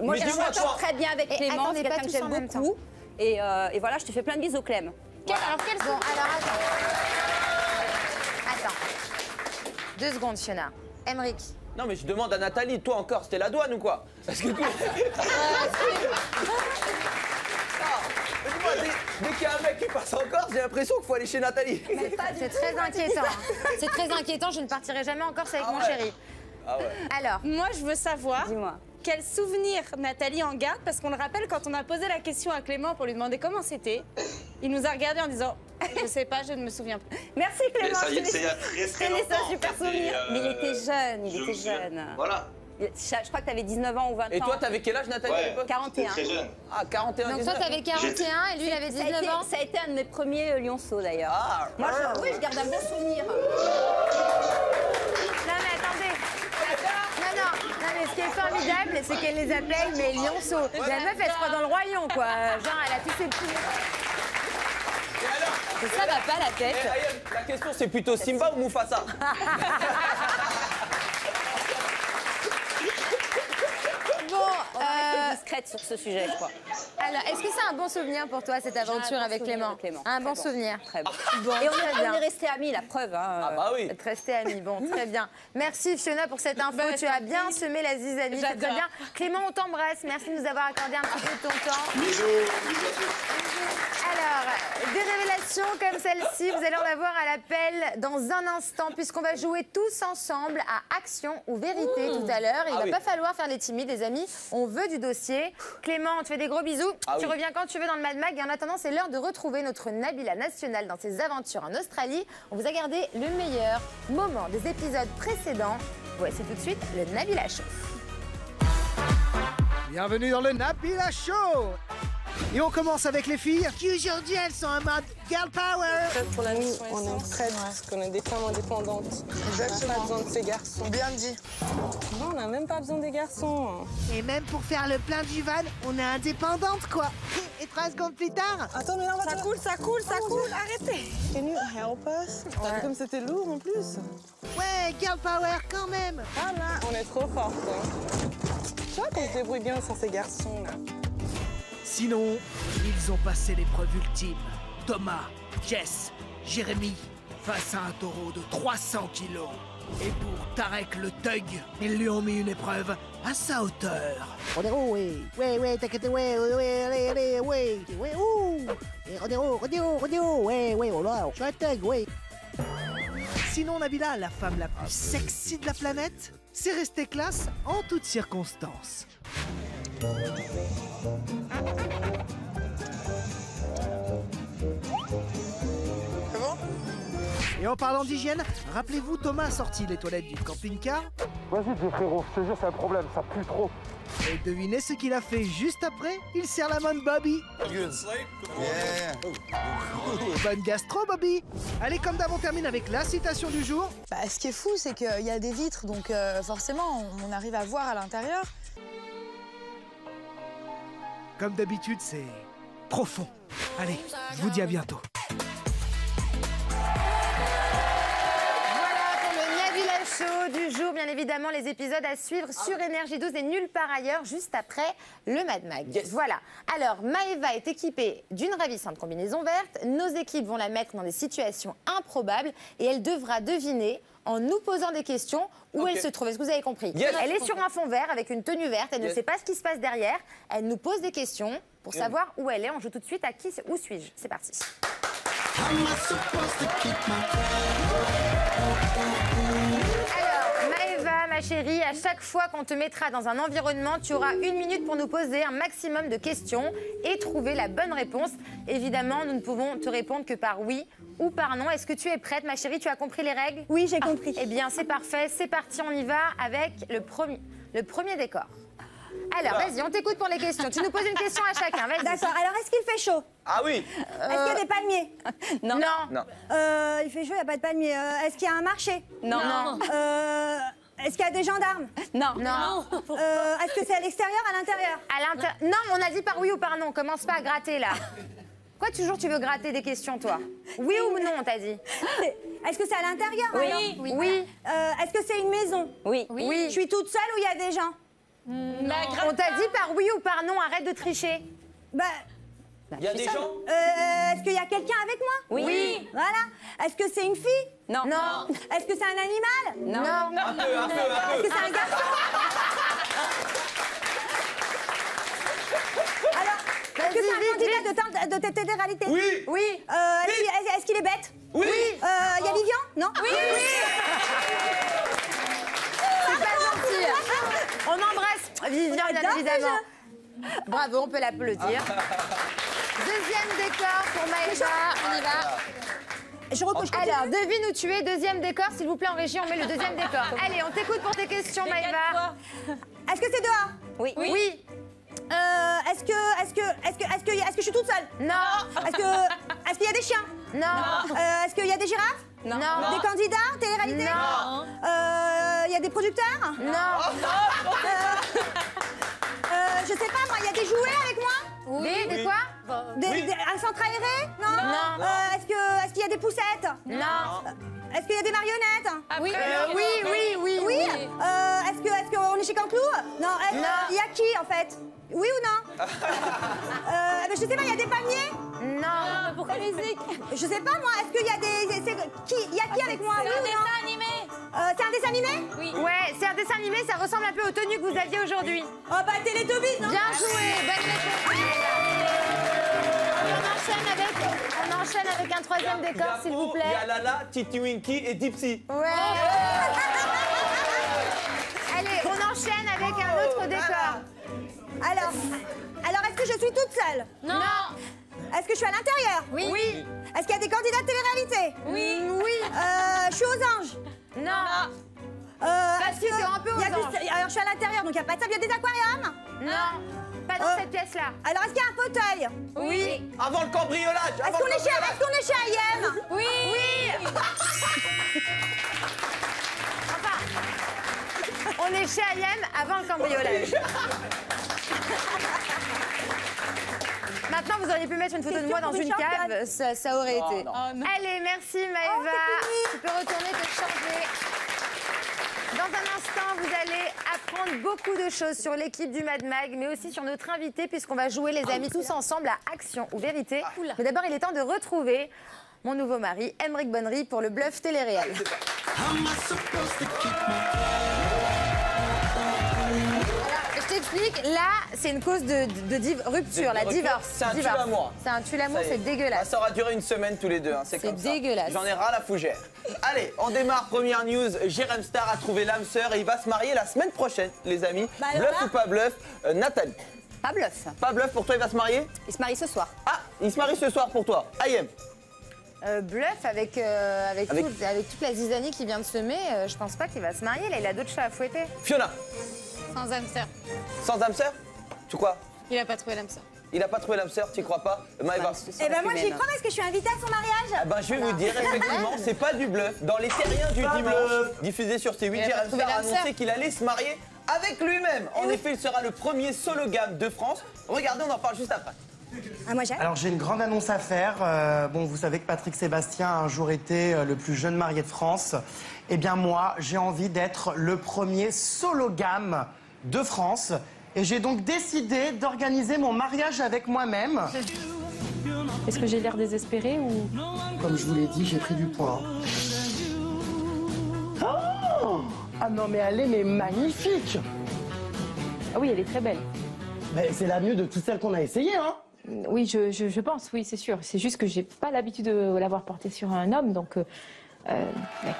Moi, je m'entends très bien avec Clément, c'est pas quelqu'un que j'aime beaucoup. Et, euh, et voilà, je te fais plein de bisous, Clem. Quel- Alors, quel Bon, alors attends. Deux secondes, Fiona. Emric. Non, mais je demande à Nathalie, toi encore, c'était la douane ou quoi? Parce que. Non, mais dis-moi, dès, dès qu'il y a un mec qui passe encore, j'ai l'impression qu'il faut aller chez Nathalie. C'est très inquiétant. C'est très inquiétant, je ne partirai jamais en Corse avec mon chéri. Ah ouais. Alors, Moi, je veux savoir Dis-moi. Quel souvenir Nathalie en garde, parce qu'on le rappelle, quand on a posé la question à Clément pour lui demander comment c'était, il nous a regardé en disant Je sais pas, je ne me souviens plus. Merci Mais Clément. ça est, te c'est très très longtemps. un super souvenir. euh, Mais il était jeune, il je était jeune. Voilà. Il- Je crois que tu avais 19 ans ou 20 ans. Et toi, t'avais quel âge, Nathalie, Ouais. l'époque 41. Très jeune. Ah, 41 donc toi, 19. t'avais 41 et lui, il avait Ça a 19 été- ans. Ça a été un de mes premiers euh, lionceaux d'ailleurs. Ah, Moi, je, oui, je garde un bon souvenir. Non, mais attendez. Non, non, non, mais ce qui est formidable, c'est qu'elle les appelle mais lionceaux. La meuf, elle se croit dans le royaume, quoi. Genre, elle a tous ses petits. Et ça va pas la tête. La question, c'est plutôt Simba ou Mufasa Bon, On va euh, rester discrète sur ce sujet, je crois. alors, est-ce que c'est un bon souvenir pour toi, cette aventure bon avec souvenir Clément avec Clément. Un bon bon. souvenir. Très bon. Bon, Et on est, bien. on est restés amis, la preuve. Hein. Ah bah oui. Être resté amis, bon, très bien. Merci Fiona pour cette info. Bah, tu as bien semé la zizanie, c'est très bien. Clément, on t'embrasse. Merci de nous avoir accordé un petit peu de ton temps. Bisous. Alors, des révélations comme celle-ci, vous allez en avoir à l'appel dans un instant, puisqu'on va jouer tous ensemble à Action ou Vérité tout à l'heure. Il Ah va oui. pas falloir faire les timides, les amis. On veut du dossier. Clément, on te fait des gros bisous. Ah tu oui. reviens quand tu veux dans le Mad Mag. Et en attendant, c'est l'heure de retrouver notre Nabila nationale dans ses aventures en Australie. On vous a gardé le meilleur moment des épisodes précédents. Voici tout de suite le Nabila Show. Bienvenue dans le Nabila Show Et on commence avec les filles qui aujourd'hui elles sont en mode girl power pour la nuit, on est prête parce qu'on est des femmes indépendantes. On n'a pas besoin de ces garçons. Bien dit. Non, on n'a même pas besoin des garçons. Et même pour faire le plein du van, on est indépendante quoi Et trois secondes plus tard Attends, mais là, ça coule, ça coule, ça coule, arrêtez. Can you help us? T'as vu comme c'était lourd en plus Ouais, girl power quand même Ah là, on est trop fortes. hein. Tu vois qu'on se débrouille bien sans ces garçons là. Sinon, ils ont passé l'épreuve ultime. Thomas, Jess, Jérémy, face à un taureau de 300 kilos. Et pour Tarek le Thug, ils lui ont mis une épreuve à sa hauteur. Rodéro, ouais, ouais, ouais, t'inquiète, ouais, ouais, allez, allez, ouais, ouais, ouh Et Rodéro, Rodéro, Rodéro, ouais, ouais, oh là, je suis un Thug, ouais. Sinon, Nabila, la femme la plus sexy de la planète, c'est restée classe en toutes circonstances. Et en parlant d'hygiène, rappelez-vous Thomas a sorti les toilettes du camping-car Vas-y, dis frérot, je te jure, c'est un problème, ça pue trop. et devinez ce qu'il a fait juste après Il sert la main de Bobby. Bonne gastro Bobby Allez comme d'hab on termine avec la citation du jour. Bah, ce qui est fou, c'est qu'il y a des vitres, donc euh, forcément, on arrive à voir à l'intérieur. Comme d'habitude c'est profond. Allez, je vous dis à bientôt. Voilà pour le show du jour, bien évidemment, les épisodes à suivre sur Énergie 12 et nulle part ailleurs, juste après le Mad Mag. Voilà. Alors, Maëva est équipée d'une ravissante combinaison verte. Nos équipes vont la mettre dans des situations improbables et elle devra deviner en nous posant des questions où elle se trouve. Est-ce que vous avez compris Yes. Elle est sur un fond vert avec une tenue verte. Elle ne sait pas ce qui se passe derrière. Elle nous pose des questions pour savoir où elle est. On joue tout de suite à qui, où suis-je C'est parti. Ma chérie, à chaque fois qu'on te mettra dans un environnement, tu auras une minute pour nous poser un maximum de questions et trouver la bonne réponse. Évidemment, nous ne pouvons te répondre que par oui ou par non. Est-ce que tu es prête, ma chérie? Tu as compris les règles? Oui, j'ai compris. Eh bien, c'est parfait. C'est parti, on y va avec le premier, le premier décor. Alors, vas-y, on t'écoute pour les questions. Tu nous poses une question à chacun, vas-y. D'accord, alors est-ce qu'il fait chaud? Ah oui Est-ce qu'il y a des palmiers? Non. Non. Euh, il fait chaud, il n'y a pas de palmiers. Euh, est-ce qu'il y a un marché? Non. Non. Est-ce qu'il y a des gendarmes? Non. Non. Euh, est-ce que c'est à l'extérieur, à l'intérieur? À l'inter- Non, on a dit par oui ou par non. Commence pas à gratter là. Quoi, toujours tu veux gratter des questions, toi? Oui ou non, on t'a dit? Est-ce que c'est à l'intérieur Oui. Oui. Oui. Euh, est-ce que c'est une maison? Oui. Oui. Je suis toute seule ou il y a des gens? On t'a dit par oui ou par non, arrête de tricher. Bah. Il y a des gens Euh, Est-ce qu'il y a quelqu'un avec moi Oui. Oui. Voilà. Est-ce que c'est une fille Non. Non. Est-ce que c'est un animal Non. Un peu, un peu, un Est-ce que c'est un garçon Alors, est-ce que c'est un candidat de, télé-réalité Oui. Oui. Euh, est-ce qu'il est- est-ce qu'il est bête Oui. Euh, Il y a Vivian Non Oui. C'est pas gentil. On embrasse Vivian, bien évidemment. Bravo, on peut l'applaudir. Deuxième décor pour Maëva, on y va. Je recouche. Alors, devine où tu es, deuxième décor, s'il vous plaît, en régie, on met le deuxième décor. Allez, on t'écoute pour tes questions, Maëva. Est-ce que c'est dehors? Oui. Oui. Euh, est-ce que, est-ce que, est-ce que, est-ce que, est-ce que je suis toute seule? Non. Est-ce que, est-ce qu'il y a des chiens? Non. Euh, est-ce qu'il y a des girafes? Non. Des candidats? Télé-réalité? Non. Euh, Il y a des producteurs? Non. Euh, euh, je sais pas moi, il y a des jouets avec moi? Des, des Oui. quoi Des- Oui. des- Un centre aéré Non Non. Euh, est-ce que, est-ce qu'il y a des poussettes Non. Est-ce qu'il y a des marionnettes Oui. Euh, oui, oui, oui, Oui. Euh, est-ce que, est-ce qu'on est chez Canclou Non. est-ce- Non. Il y a qui en fait Oui ou non euh, mais Je sais pas, il y a des palmiers Non. Pourquoi musique Je sais pas moi, est-ce qu'il y a des. c'est- qui, il y a qui avec moi Oui ou non animé. Euh, C'est un dessin animé Oui. Ouais, c'est un dessin animé, ça ressemble un peu aux tenues que vous aviez aujourd'hui. Oh bah Télétobies, non Bien joué, bonne on enchaîne avec, un troisième décor, s'il vous Il y a plaît. Lala, Titi Winky et Dipsy. Ouais. Allez, on enchaîne avec un autre décor. Alors, alors est-ce que je suis toute seule? Non. Est-ce que je suis à l'intérieur? Oui. Oui. Est-ce qu'il y a des candidats de télé-réalité? Oui. Oui. Euh, je suis aux anges? Non. Euh, Parce est-ce que t'es un peu il y a aux anges. Alors je suis à l'intérieur, donc il n'y a pas de table, il y a des aquariums? Non. Pas dans Euh, cette pièce-là. Alors est-ce qu'il y a un fauteuil? Oui. Avant le cambriolage Est-ce qu'on est, chez- est-ce qu'on est chez IM Oui. Oui. Enfin, on est chez Ayem avant le cambriolage. Maintenant, vous auriez pu mettre une photo de moi dans une cave, ça, ça aurait Non, été. non. Allez, merci Maëva. tu peux retourner te changer. Dans un instant, vous allez apprendre beaucoup de choses sur l'équipe du Mad Mag, mais aussi sur notre invité, puisqu'on va jouer les amis tous ensemble à Action ou Vérité. Mais d'abord, il est temps de retrouver mon nouveau mari, Emmerich Bonnery, pour le bluff télé-réel. T'explique, là, c'est une cause de, de- de div- rupture, la divorce. C'est un tue l'amour. C'est un tue l'amour, c'est dégueulasse. Ah, Ça aura duré une semaine tous les deux, hein, c'est comme ça. dégueulasse. J'en ai ras la fougère. Allez, on démarre. Première news. Jérém Star a trouvé l'âme sœur et il va se marier la semaine prochaine, les amis. Bah bluff ou pas bluff Euh, Nathalie. Pas bluff. Pas bluff pour toi, il va se marier? Il se marie ce soir. Ah, il se marie ce soir pour toi. Ayem. Euh, bluff avec, euh, avec, Avec- tout- avec toute la zizanie qui vient de semer, euh, je pense pas qu'il va se marier. Là, il a d'autres chats à fouetter. Fiona. Sans âme sœur. Sans âme sœur Tu crois Il a pas trouvé l'âme sœur. Il a pas trouvé l'âme sœur, tu crois pas Maëva. Eh ben moi j'y crois parce que je suis invitée à son mariage. Ah ben, je vais vous dire, effectivement, c'est pas du bluff. Dans les terriens du dimanche, diffusé sur C8, Il a pas Jérém trouvé Star a annoncé qu'il allait se marier avec lui-même. En effet, il sera le premier solo gamme de France. Regardez, on en parle juste après. Ah, moi. Alors j'ai une grande annonce à faire. Euh, bon, vous savez que Patrick Sébastien a un jour été euh, le plus jeune marié de France. Eh bien moi, j'ai envie d'être le premier sologame de France. Et j'ai donc décidé d'organiser mon mariage avec moi-même. Est-ce que j'ai l'air désespérée ou Comme je vous l'ai dit, j'ai pris du poids. Oh ah non mais elle est mais magnifique Ah oui, elle est très belle. Mais c'est la mieux de toutes celles qu'on a essayées, hein Oui, je, je- je pense, oui, c'est sûr. C'est juste que j'ai pas l'habitude de l'avoir portée sur un homme, donc. euh, euh, ouais.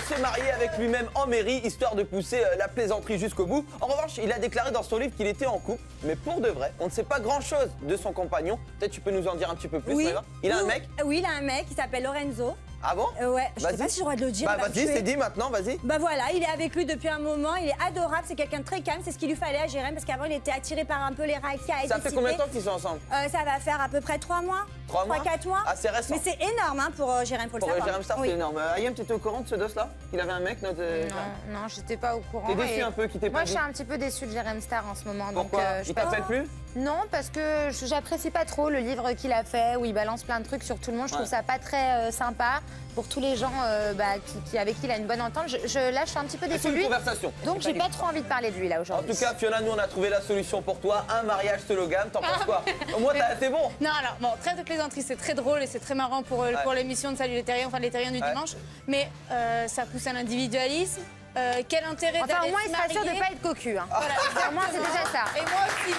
S'est marié avec lui-même en mairie, histoire de pousser euh, la plaisanterie jusqu'au bout. En revanche, il a déclaré dans son livre qu'il était en couple, mais pour de vrai, on ne sait pas grand-chose de son compagnon. Peut-être tu peux nous en dire un petit peu plus, Oui. Maëva? Il a un mec? Oui, il a un mec qui s'appelle Lorenzo. Ah bon Euh, ouais, je sais Vas-y. pas si j'ai le droit de le dire. Bah vas-y, c'est dit maintenant, vas-y. Bah voilà, il est avec lui depuis un moment, il est adorable, c'est quelqu'un de très calme, c'est ce qu'il lui fallait à Jérém parce qu'avant il était attiré par un peu les racailles. Ça fait combien de temps qu'ils sont ensemble Euh, Ça va faire à peu près 3 mois. Trois mois 4 mois. Ah, c'est récent. Mais c'est énorme hein, pour euh, Jérém, faut Pour le savoir. Jérém Star, Oui. c'est énorme. Euh, Ayem, t'étais au courant de ce dos-là Qu'il avait un mec notre... euh, Non, non, j'étais pas au courant. T'es déçu et un peu qu'il t'ait pas Moi, je suis un petit peu déçue de Jérém Star en ce moment. Pourquoi donc, euh, je Il sais pas- t'appelle plus Non, parce que je- j'apprécie pas trop le livre qu'il a fait où il balance plein de trucs sur tout le monde. Je trouve Ouais. ça pas très euh, sympa pour tous les gens euh, bah, qui, qui- avec qui il a une bonne entente. Je, je lâche un petit peu déçue c'est de une lui. conversation. Donc, j'ai pas trop envie de parler de lui là En aujourd'hui. tout cas, Fiona, nous on a trouvé la solution pour toi, un mariage sologame. T'en penses quoi Au moins, t'as- c'est bon. Non, alors, bon, très de plaisanterie, c'est très drôle et c'est très marrant pour, euh, Ouais. pour l'émission de Salut les Terriens, enfin les Terriens du Ouais. dimanche. Mais euh, ça pousse à l'individualisme. Euh, quel intérêt Enfin, d'aller au moins, il sera sûr de marier pas être cocu. hein. Voilà, Au moins, c'est déjà ça. Et moi aussi.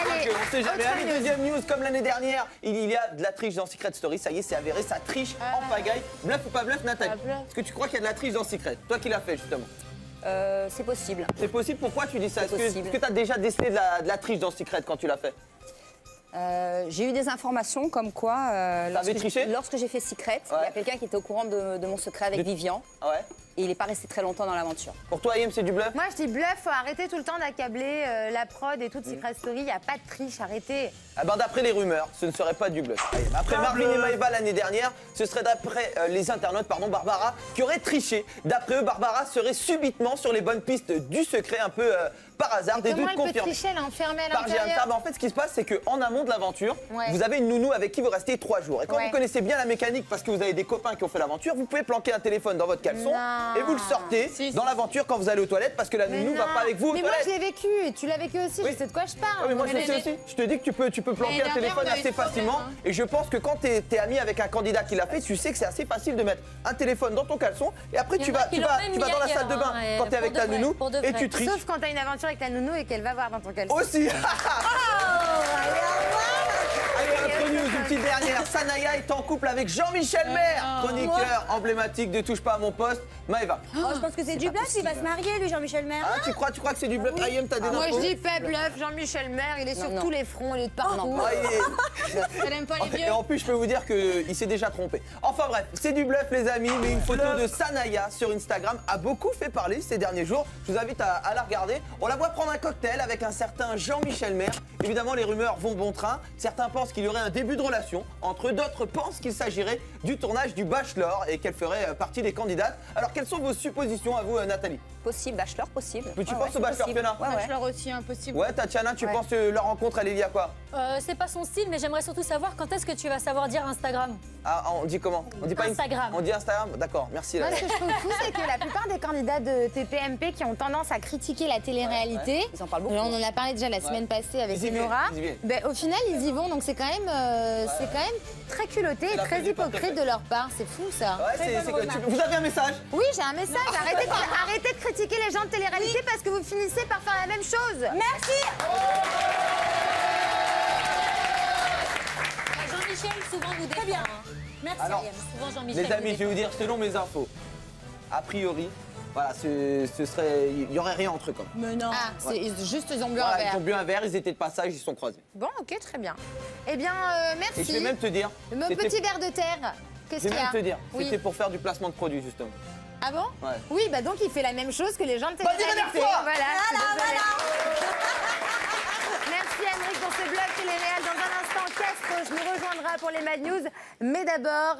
Allez, on sait jamais. Allez, news. deuxième news, comme l'année dernière, il y a de la triche dans Secret Story. Ça y est, c'est avéré, ça triche en pagaille. Bluff ou pas bluff, Nathalie Est-ce que tu crois qu'il y a de la triche dans Secret Toi qui l'as fait, justement. Euh, c'est possible. C'est possible Pourquoi tu dis ça? Est-ce que tu as déjà décelé de la, de la triche dans Secret quand tu l'as fait? Euh, j'ai eu des informations comme quoi, euh, lorsque, lorsque j'ai fait Secret, il y a quelqu'un qui était au courant de, de mon secret avec De- Vivian. Ouais. Et il n'est pas resté très longtemps dans l'aventure. Pour toi, Ayem, c'est du bluff? Moi, je dis bluff, faut arrêter tout le temps d'accabler euh, la prod et toute. Secret Story. Il n'y a pas de triche, arrêtez. Ah ben, d'après les rumeurs, ce ne serait pas du bluff. Ayem. Après Pas Marvin et. Maëva l'année dernière, ce serait d'après euh, les internautes, pardon, Barbara, qui aurait triché. D'après eux, Barbara serait subitement sur les bonnes pistes du secret, un peu euh, par hasard, des Comment doutes confirmés. tricher Elle est enfermée à Par bah, en fait, ce qui se passe, c'est qu'en amont de l'aventure, Ouais. vous avez une nounou avec qui vous restez trois jours. Et quand Ouais. vous connaissez bien la mécanique, parce que vous avez des copains qui ont fait l'aventure, vous pouvez planquer un téléphone dans votre caleçon Non. et vous le sortez dans l'aventure quand vous allez aux toilettes, parce que la nounou va pas avec vous aux Mais moi, je l'ai vécu et tu l'as vécu aussi. Je sais de quoi je parle. Mais moi je Mais le sais les- aussi. Je te dis que tu peux, tu peux planquer un téléphone a assez problème, facilement. hein. Et je pense que quand tu es, ami avec un candidat qui l'a fait, tu sais que c'est assez facile de mettre un téléphone dans ton caleçon. Et après, tu a vas, dans la salle de bain quand tu es avec ta nounou et tu triches. Sauf quand une aventure avec ta nounou et qu'elle va voir dans ton caleçon. Aussi Oh, Allez, news, une petite dernière. Sanaya est en couple avec Jean-Michel Maire, chroniqueur emblématique de Touche pas à mon poste. Maëva. Oh, je pense que c'est du bluff, il va se marier, lui, Jean-Michel Maire. Ah, tu crois, tu crois que c'est du bluff Ayem, t'as des Moi, infos je dis pas bluff. Jean-Michel Maire, il est sur non. tous les fronts, il est de partout. Ah, il est- Elle aime pas les vieux. Et en plus, je peux vous dire qu'il s'est déjà trompé. Enfin bref, c'est du bluff, les amis, mais une photo de Sanaya sur Instagram a beaucoup fait parler ces derniers jours. Je vous invite à, à la regarder. On la voit prendre un cocktail avec un certain Jean-Michel Maire. Évidemment, les rumeurs vont bon train. Certains pensent qu'il y aurait un début de relation entre d'autres pensent qu'il s'agirait du tournage du Bachelor et qu'elle ferait euh, partie des candidates. Alors, quelles sont vos suppositions à vous, euh, Nathalie? Possible, Bachelor, possible. Mais tu Ouais, penses ouais, au Bachelor, possible. Fiona? Ouais, ouais. Bachelor aussi, impossible. Ouais, Tatiana, tu Ouais. penses que leur rencontre, elle est liée à quoi? Euh, c'est pas son style, mais j'aimerais surtout savoir quand est-ce que tu vas savoir dire Instagram. Ah, on dit comment? On dit pas une- Instagram. On dit Instagram? D'accord, merci. Moi, ce que je trouve fou, c'est que la plupart des candidats de TPMP qui ont tendance à critiquer la télé-réalité, ouais. Ils en parlent beaucoup. on en a parlé déjà la semaine passée avec viennent. ben, au final, ils y vont. Donc, c'est quand, même, euh, c'est quand même très culotté et très hypocrite de leur part. C'est fou, ça. Ouais, c'est- c'est quoi, tu- Vous avez un message? Oui, j'ai un message. Arrêtez de, arrêtez de critiquer les gens de télé-réalité parce que vous finissez par faire la même chose. Merci Jean-Michel, souvent vous défend. bien. hein. Merci, Alors. Souvent Jean-Michel. Les amis, je vais vous dire, selon mes infos, a priori, voilà, ce, ce serait, il y aurait rien entre eux comme. Mais non. Ah, c'est Ouais. juste, ils ont bu un Voilà, verre. ils ont bu un verre, ils étaient de passage, ils se sont croisés. Bon, ok, très bien. Eh bien, euh, merci. Et je vais même te dire, Mon petit verre de terre, qu'est-ce je qu'il vais y a même te dire, Oui. c'était pour faire du placement de produits justement. Ah bon Ouais. Oui, bah donc il fait la même chose que les gens de Bah, télé-réalité. dernière fois Voilà, je suis Voilà. Merci Henrik pour ce blog téléréal. Dans un instant, Castro, je nous rejoindra pour les Mad News. Mais d'abord,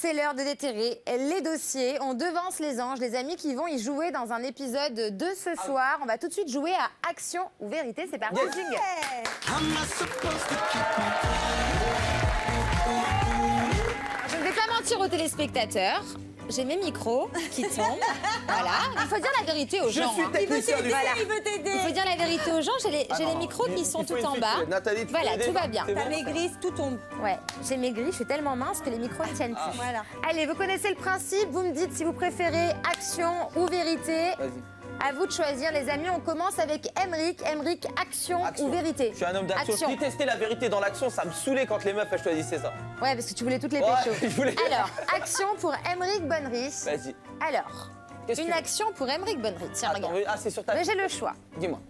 C'est l'heure de déterrer les dossiers. On devance les anges, les amis qui vont y jouer dans un épisode de ce soir. On va tout de suite jouer à Action ou Vérité. C'est parti. Je ne vais pas mentir aux téléspectateurs. J'ai mes micros qui tombent. voilà. Il faut dire la vérité aux Je gens. suis hein. technicien du Voilà. son. Il veut t'aider. Il faut dire la vérité aux gens. J'ai les, Ah les micros il- qui il sont tout en bas. Nathalie, tu peux voilà, tout va bien. T'as maigri, tout tombe. Ouais, j'ai maigri, je suis tellement mince que les micros ne tiennent plus. Voilà. Allez, vous connaissez le principe. Vous me dites si vous préférez action ou vérité. Vas-y. À vous de choisir, les amis. On commence avec Emric. Emric, action, ou vérité Je suis un homme d'action. Action. Je détestais la vérité dans l'action, ça me saoulait quand les meufs elles choisissaient ça. Ouais, parce que tu voulais toutes les Ouais, pécho. voulais. Alors, action pour Emric Bonnery. Vas-y. Alors, une action pour Emric Bonnery. Tiens, Attends, regarde. ah, c'est sur ta. Mais j'ai le choix. Dis-moi.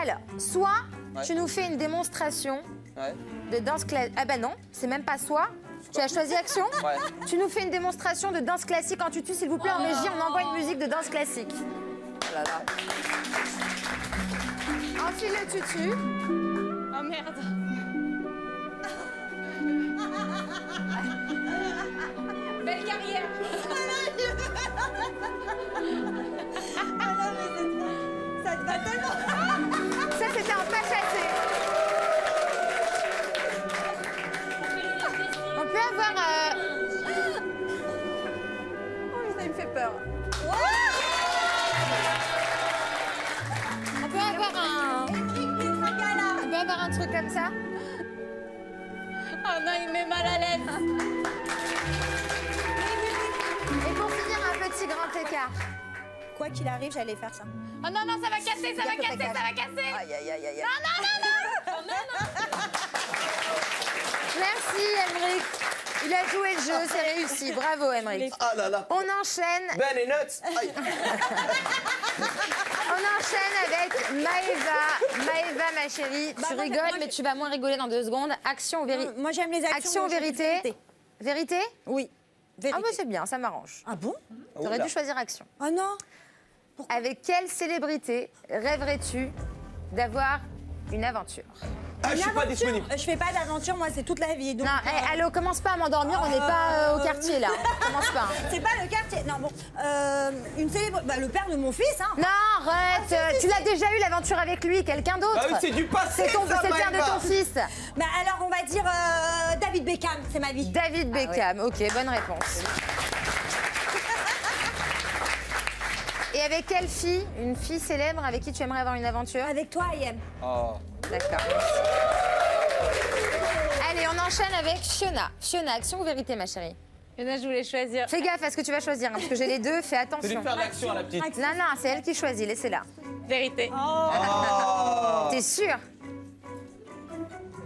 Alors, soit Ouais. tu nous fais une démonstration Ouais. de danse classique. Ah bah non, c'est même pas soit. Tu as choisi action Ouais. Tu nous fais une démonstration de danse classique en tutu, s'il vous plaît. En régie, on envoie une musique de danse classique. Oh Enfile le tutu. Oh merde. Belle carrière. Ça te va tellement. Ça, c'était un pas chassé. On peut avoir. euh, comme ça Oh non, il me met mal à l'aise. Et pour finir, un petit grand écart. Quoi qu'il arrive, j'allais faire ça. Oh non, non, ça va casser, ça va casser, ça va casser. Aïe, aïe, aïe, aïe. Non, non, non, non. Merci, Emric. Il a joué le jeu, c'est réussi. Bravo, Emric. Ah là là. On enchaîne. Ben et nuts. Aïe. On enchaîne avec Maëva. Maëva, ma chérie, Bah, tu rigoles, moi, mais tu vas moins rigoler dans deux secondes. Action ou vérité Moi, j'aime les actions. Action ou vérité Vérité Oui. Ah, bah c'est bien, ça m'arrange. Ah bon T'aurais dû choisir action. Oh non. Avec quelle célébrité rêverais-tu d'avoir une aventure? Ah, je suis pas disponible. Je fais pas d'aventure, moi, c'est toute la vie. Donc, Non, euh, eh, allô, commence pas à m'endormir, on n'est pas euh, au euh, quartier là. Commence pas. hein. C'est pas le quartier. Non, bon. Euh, une célèbre. Bah, le père de mon fils, hein. Non, arrête euh, Tu l'as déjà eu l'aventure avec lui, quelqu'un d'autre Ah oui, c'est du passé, C'est ton- ça, c'est le père de ton fils. Bah, alors, on va dire euh, David Beckham, c'est ma vie. David Ah Beckham, ok, bonne réponse. Et avec quelle fille, une fille célèbre avec qui tu aimerais avoir une aventure? Avec toi, Ayem. Oh. D'accord. Allez, on enchaîne avec Fiona. Fiona, action ou vérité, ma chérie? Il y en a, je voulais choisir. Fais gaffe à ce que tu vas choisir, hein, parce que j'ai les deux, fais attention. faire l'action à la petite. Non, non, c'est elle qui choisit, laissez-la. Vérité. Oh. T'es sûre?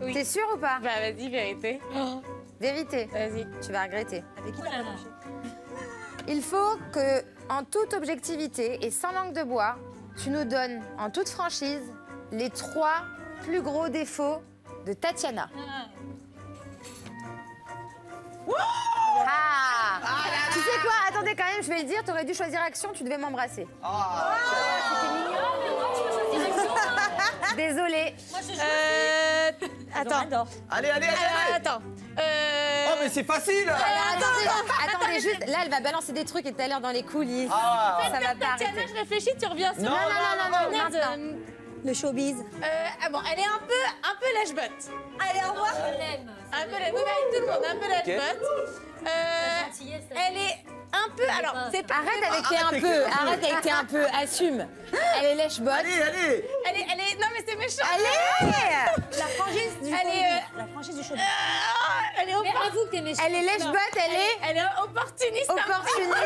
Oui. T'es sûre ou pas? Bah vas-y, vérité. Vérité. Vas-y. Tu vas regretter. Avec qui Il faut que, en toute objectivité et sans langue de bois, tu nous donnes, en toute franchise, les trois plus gros défauts de Tatiana. Ah Tu sais quoi Attendez quand même, je vais le dire, t'aurais dû choisir action, tu devais m'embrasser. Désolée. Euh, attends. Allez, allez, allez, allez. attends. Euh, Oh, mais c'est facile. Alors, attendez, attendez juste, là elle va balancer des trucs et tout à l'heure dans les coulisses. Ah. Ça va pas Tatiana, je réfléchis, tu reviens sur Non, Non, non, non, non, Merde, maintenant. euh, Le showbiz. euh, ah bon, elle est un peu, un peu lèche-botte. Allez, au revoir. Un peu lèche Oui, mais avec tout le monde, un peu lèche-botte. Euh, elle est un peu. Alors, c'est pas. Arrête avec tes un Arrête peu, arrête avec tes un peu, assume. Elle est lèche-botte. Allez, allez. Elle est, elle est. Non, mais c'est méchant. Allez La franchise du Elle showbiz. est, euh, La franchise du showbiz. Ah, elle est Mais avoue que t'es méchant. Elle est lèche-botte, elle est Elle est opportuniste. opportuniste.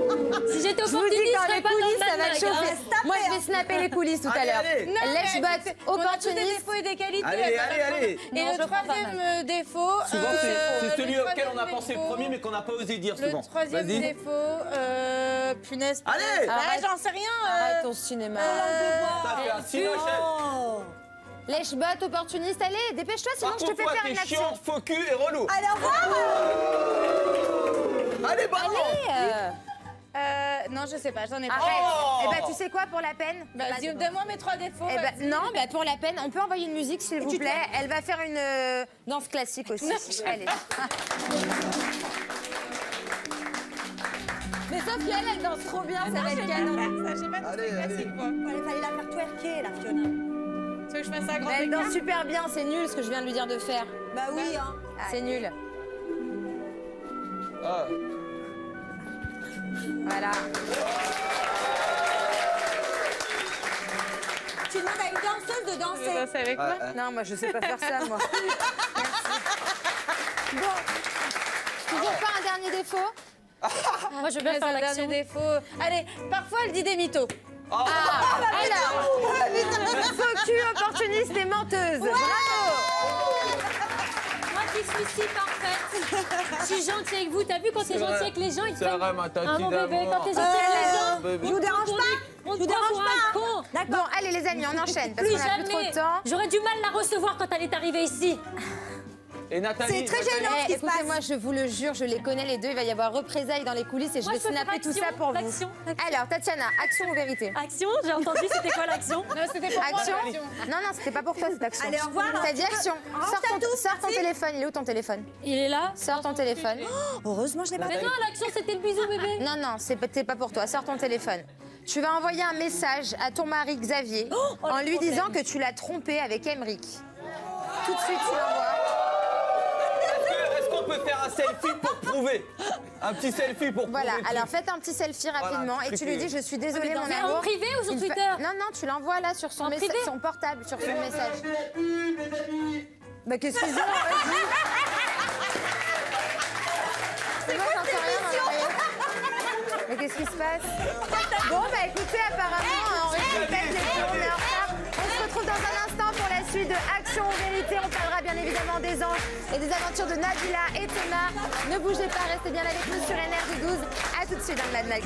Si j'étais Je vous dis opportuniste, je serais les pas dans coulisses, le ça va chauffer. hein. Moi, je vais snapper les coulisses tout à l'heure. Lèche-botte, on a tous des opportuniste. défauts et des qualités. Allez, allez, allez. Et le le troisième euh, défaut. Souvent, c'est- euh, c'est celui le auquel on a troisième pensé le premier, mais qu'on n'a pas osé dire Le souvent. troisième Vas-y. défaut, euh, punaise. Allez. punaise. Bah, Arrête. j'en sais rien. Arrête ton cinéma. Ça fait un cinoche. Oh. Lèche-botte, opportuniste, allez, dépêche-toi, sinon Par je te fais faire une action. chiant, faux cul et relou. Revoir. Allez, ballon. Allez, euh, non, je sais pas, j'en ai pas. Arrête. Oh Eh ben, tu sais quoi, pour la peine? Bah, Donne-moi mes trois défauts. Eh ben, non, bah, pour la peine, on peut envoyer une musique, s'il vous tu plaît. Elle va faire une euh, danse classique aussi. Allez. Mais sauf qu'elle, elle danse trop bien, ça va être canon. J'ai pas de classique, moi. Il fallait la faire twerker, la Fiona. Tu veux que je fasse ça à grand Elle danse super bien, c'est nul ce que je viens de lui dire de faire. Bah oui, hein. C'est nul. Ah. Voilà. Tu demandes à une danseuse de danser. danser avec moi? Non, moi, je sais pas faire ça, moi. Merci. Bon. Toujours pas un dernier défaut Moi, je veux bien faire un dernier défaut. Allez, parfois elle dit des mythos. Ah, alors, faux cul, opportuniste et menteuse. Bravo Parfaite. Je suis gentille avec vous. T'as vu quand t'es C'est gentil avec les gens, ils te C'est prennent un bon bébé. Quand t'es gentil avec les Euh, gens, on Je vous te dérange pas Je te vous dérange pas. Bon, allez les amis, on enchaîne parce Plus qu'on a plus trop jamais. de temps. J'aurais du mal à la recevoir quand elle est arrivée ici. Et Nathalie C'est très Nathalie- gênant. ce qui se passe. Écoutez-moi, je vous le jure, je les connais les deux. Il va y avoir représailles dans les coulisses et je vais snapper tout action, ça pour vous. action, action. Alors, Tatiana, action ou vérité? Action, j'ai entendu, c'était quoi l'action? Non, c'était pour moi, Action? Non, non, c'était pas pour toi cette action. Allez, au revoir. T'as dit action. Range Sors ton, téléphone. Il est où ton téléphone? Il est là Sors ton téléphone. Heureusement, je l'ai pas Mais non, l'action, c'était le bisou, bébé. Non, non, c'est pas- pour toi. Sors ton téléphone. Tu vas envoyer un message à ton mari Xavier oh, en le lui problème. disant que tu l'as trompé avec Emeric. Tout de suite, tu l'envoies. Peut faire un selfie pour prouver Un petit selfie pour Voilà, prouver. alors faites un petit selfie rapidement et tu lui dis je suis désolée Mais dans mon amour. en privé ou sur Il fa- Twitter Non non, tu l'envoies là sur son En messa- privé son portable, sur son message. Bah qu'est-ce qu'ils ont vas-y. C'est moi, j'en sais rien, dans l'oreille. Mais qu'est-ce qui se passe Bon bah écoutez, apparemment on répète les filles, on est en retard. On se retrouve dans un instant de Action Vérité. On parlera bien évidemment des anges et des aventures de Nabila et Thomas. Ne bougez pas, restez bien avec nous sur NRJ 12. A tout de suite dans Mad Mag.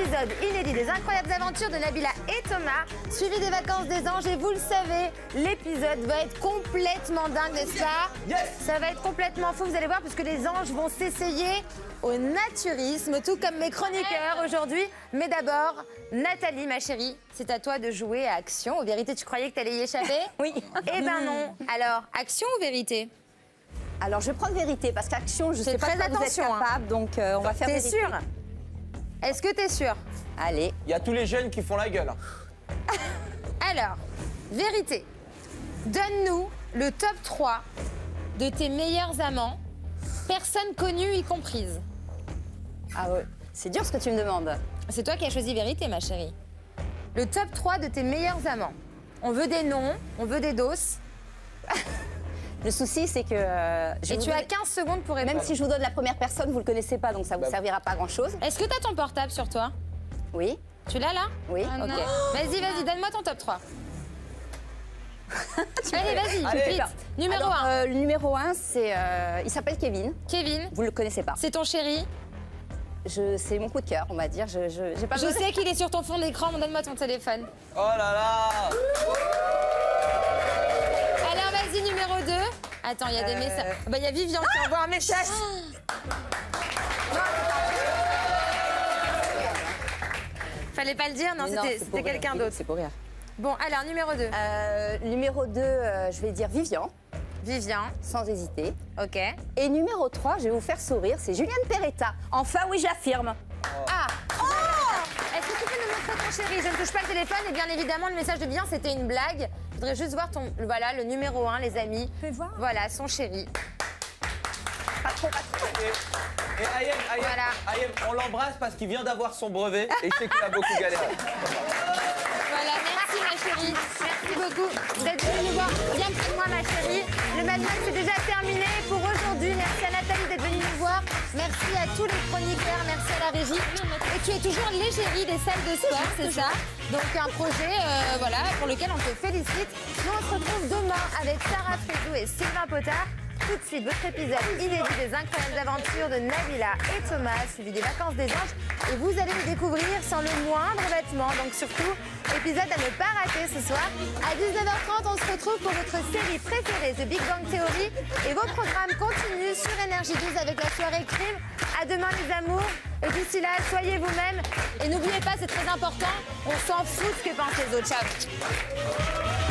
Épisode inédit des incroyables aventures de Nabila et Thomas, suivi des vacances des anges. Et vous le savez, l'épisode va être complètement dingue, n'est-ce pas? Ça va être complètement fou, vous allez voir, puisque les anges vont s'essayer au naturisme, tout comme mes chroniqueurs aujourd'hui. Mais d'abord, Nathalie, ma chérie, c'est à toi de jouer à action. Aux vérité, tu croyais que t'allais y échapper Oui. Eh ben non. Alors, action ou vérité? Alors, je vais prendre vérité parce qu'action, je Fais sais pas très quoi vous êtes hein. capable, donc euh, on va faire T'es vérité. sûre Est-ce que t'es sûre Allez. Il y a tous les jeunes qui font la gueule. Alors, vérité. Donne-nous le top 3 de tes meilleurs amants, personnes connues y comprises. Ah ouais. C'est dur ce que tu me demandes. C'est toi qui as choisi vérité, ma chérie. Le top 3 de tes meilleurs amants. On veut des noms, on veut des doses. Le souci, c'est que. euh, je Et vous tu as donne- 15 secondes pour répondre. Même si je vous donne la première personne, vous le connaissez pas, donc ça vous Bah- servira pas à grand chose. Est-ce que t'as ton portable sur toi? Oui. Tu l'as là? Oui. Ok. Vas-y, vas-y, donne-moi ton top 3. Allez, vas-y, Allez. vite. Numéro Alors, 1. euh, le numéro 1, c'est. euh, il s'appelle Kevin. Kevin, Vous le connaissez pas. c'est ton chéri? Je, c'est mon coup de cœur, on va dire. Je, je, j'ai pas Je besoin- sais qu'il est sur ton fond d'écran, mais donne-moi ton téléphone. Oh là là Attends, il y a des Euh. messages. Bah, il y a Vivian qui envoie un message. Fallait pas le dire, non, c'était quelqu'un d'autre. C'est pour rire. Bon, alors, numéro 2. Euh, numéro 2, je vais dire Vivian, Vivian, sans hésiter. ok. Et numéro 3, je vais vous faire sourire, c'est Juliane Peretta. Enfin, oui, j'affirme. Ah Est-ce que tu peux nous montrer ton chéri? Je ne touche pas le téléphone et bien évidemment, le message de Vivian, c'était une blague. Je voudrais juste voir ton. Voilà, le numéro 1, les amis. Fais voir. Voilà, son chéri. Pas trop, pas trop. Et, et Ayem, Ayem, Voilà. Ayem, on l'embrasse parce qu'il vient d'avoir son brevet et je sais qu'il a beaucoup galéré. Voilà, merci ma chérie. Merci beaucoup d'être venue nous voir. Viens près de moi ma chérie. Le Mad c'est déjà terminé pour aujourd'hui. Merci à Nathalie d'être venue nous voir. Merci à tous les chroniqueurs. Merci à la régie. Et tu es toujours l'égérie des salles de sport, c'est ça Donc un projet euh, voilà, pour lequel on te félicite. Nous on se retrouve demain avec Sarah Frézou et Sylvain Potard tout de suite votre épisode inédit des incroyables aventures de Nabila et Thomas, suivi des vacances des anges. Et vous allez les découvrir sans le moindre vêtement. Donc surtout, épisode à ne pas rater ce soir. À 19h30, on se retrouve pour votre série préférée, The Big Bang Theory. Et vos programmes continuent sur Énergie 12 avec la soirée crime. À demain les amours. Et d'ici là, soyez vous-même. Et n'oubliez pas, c'est très important, on s'en fout de ce que pensent les autres. Ciao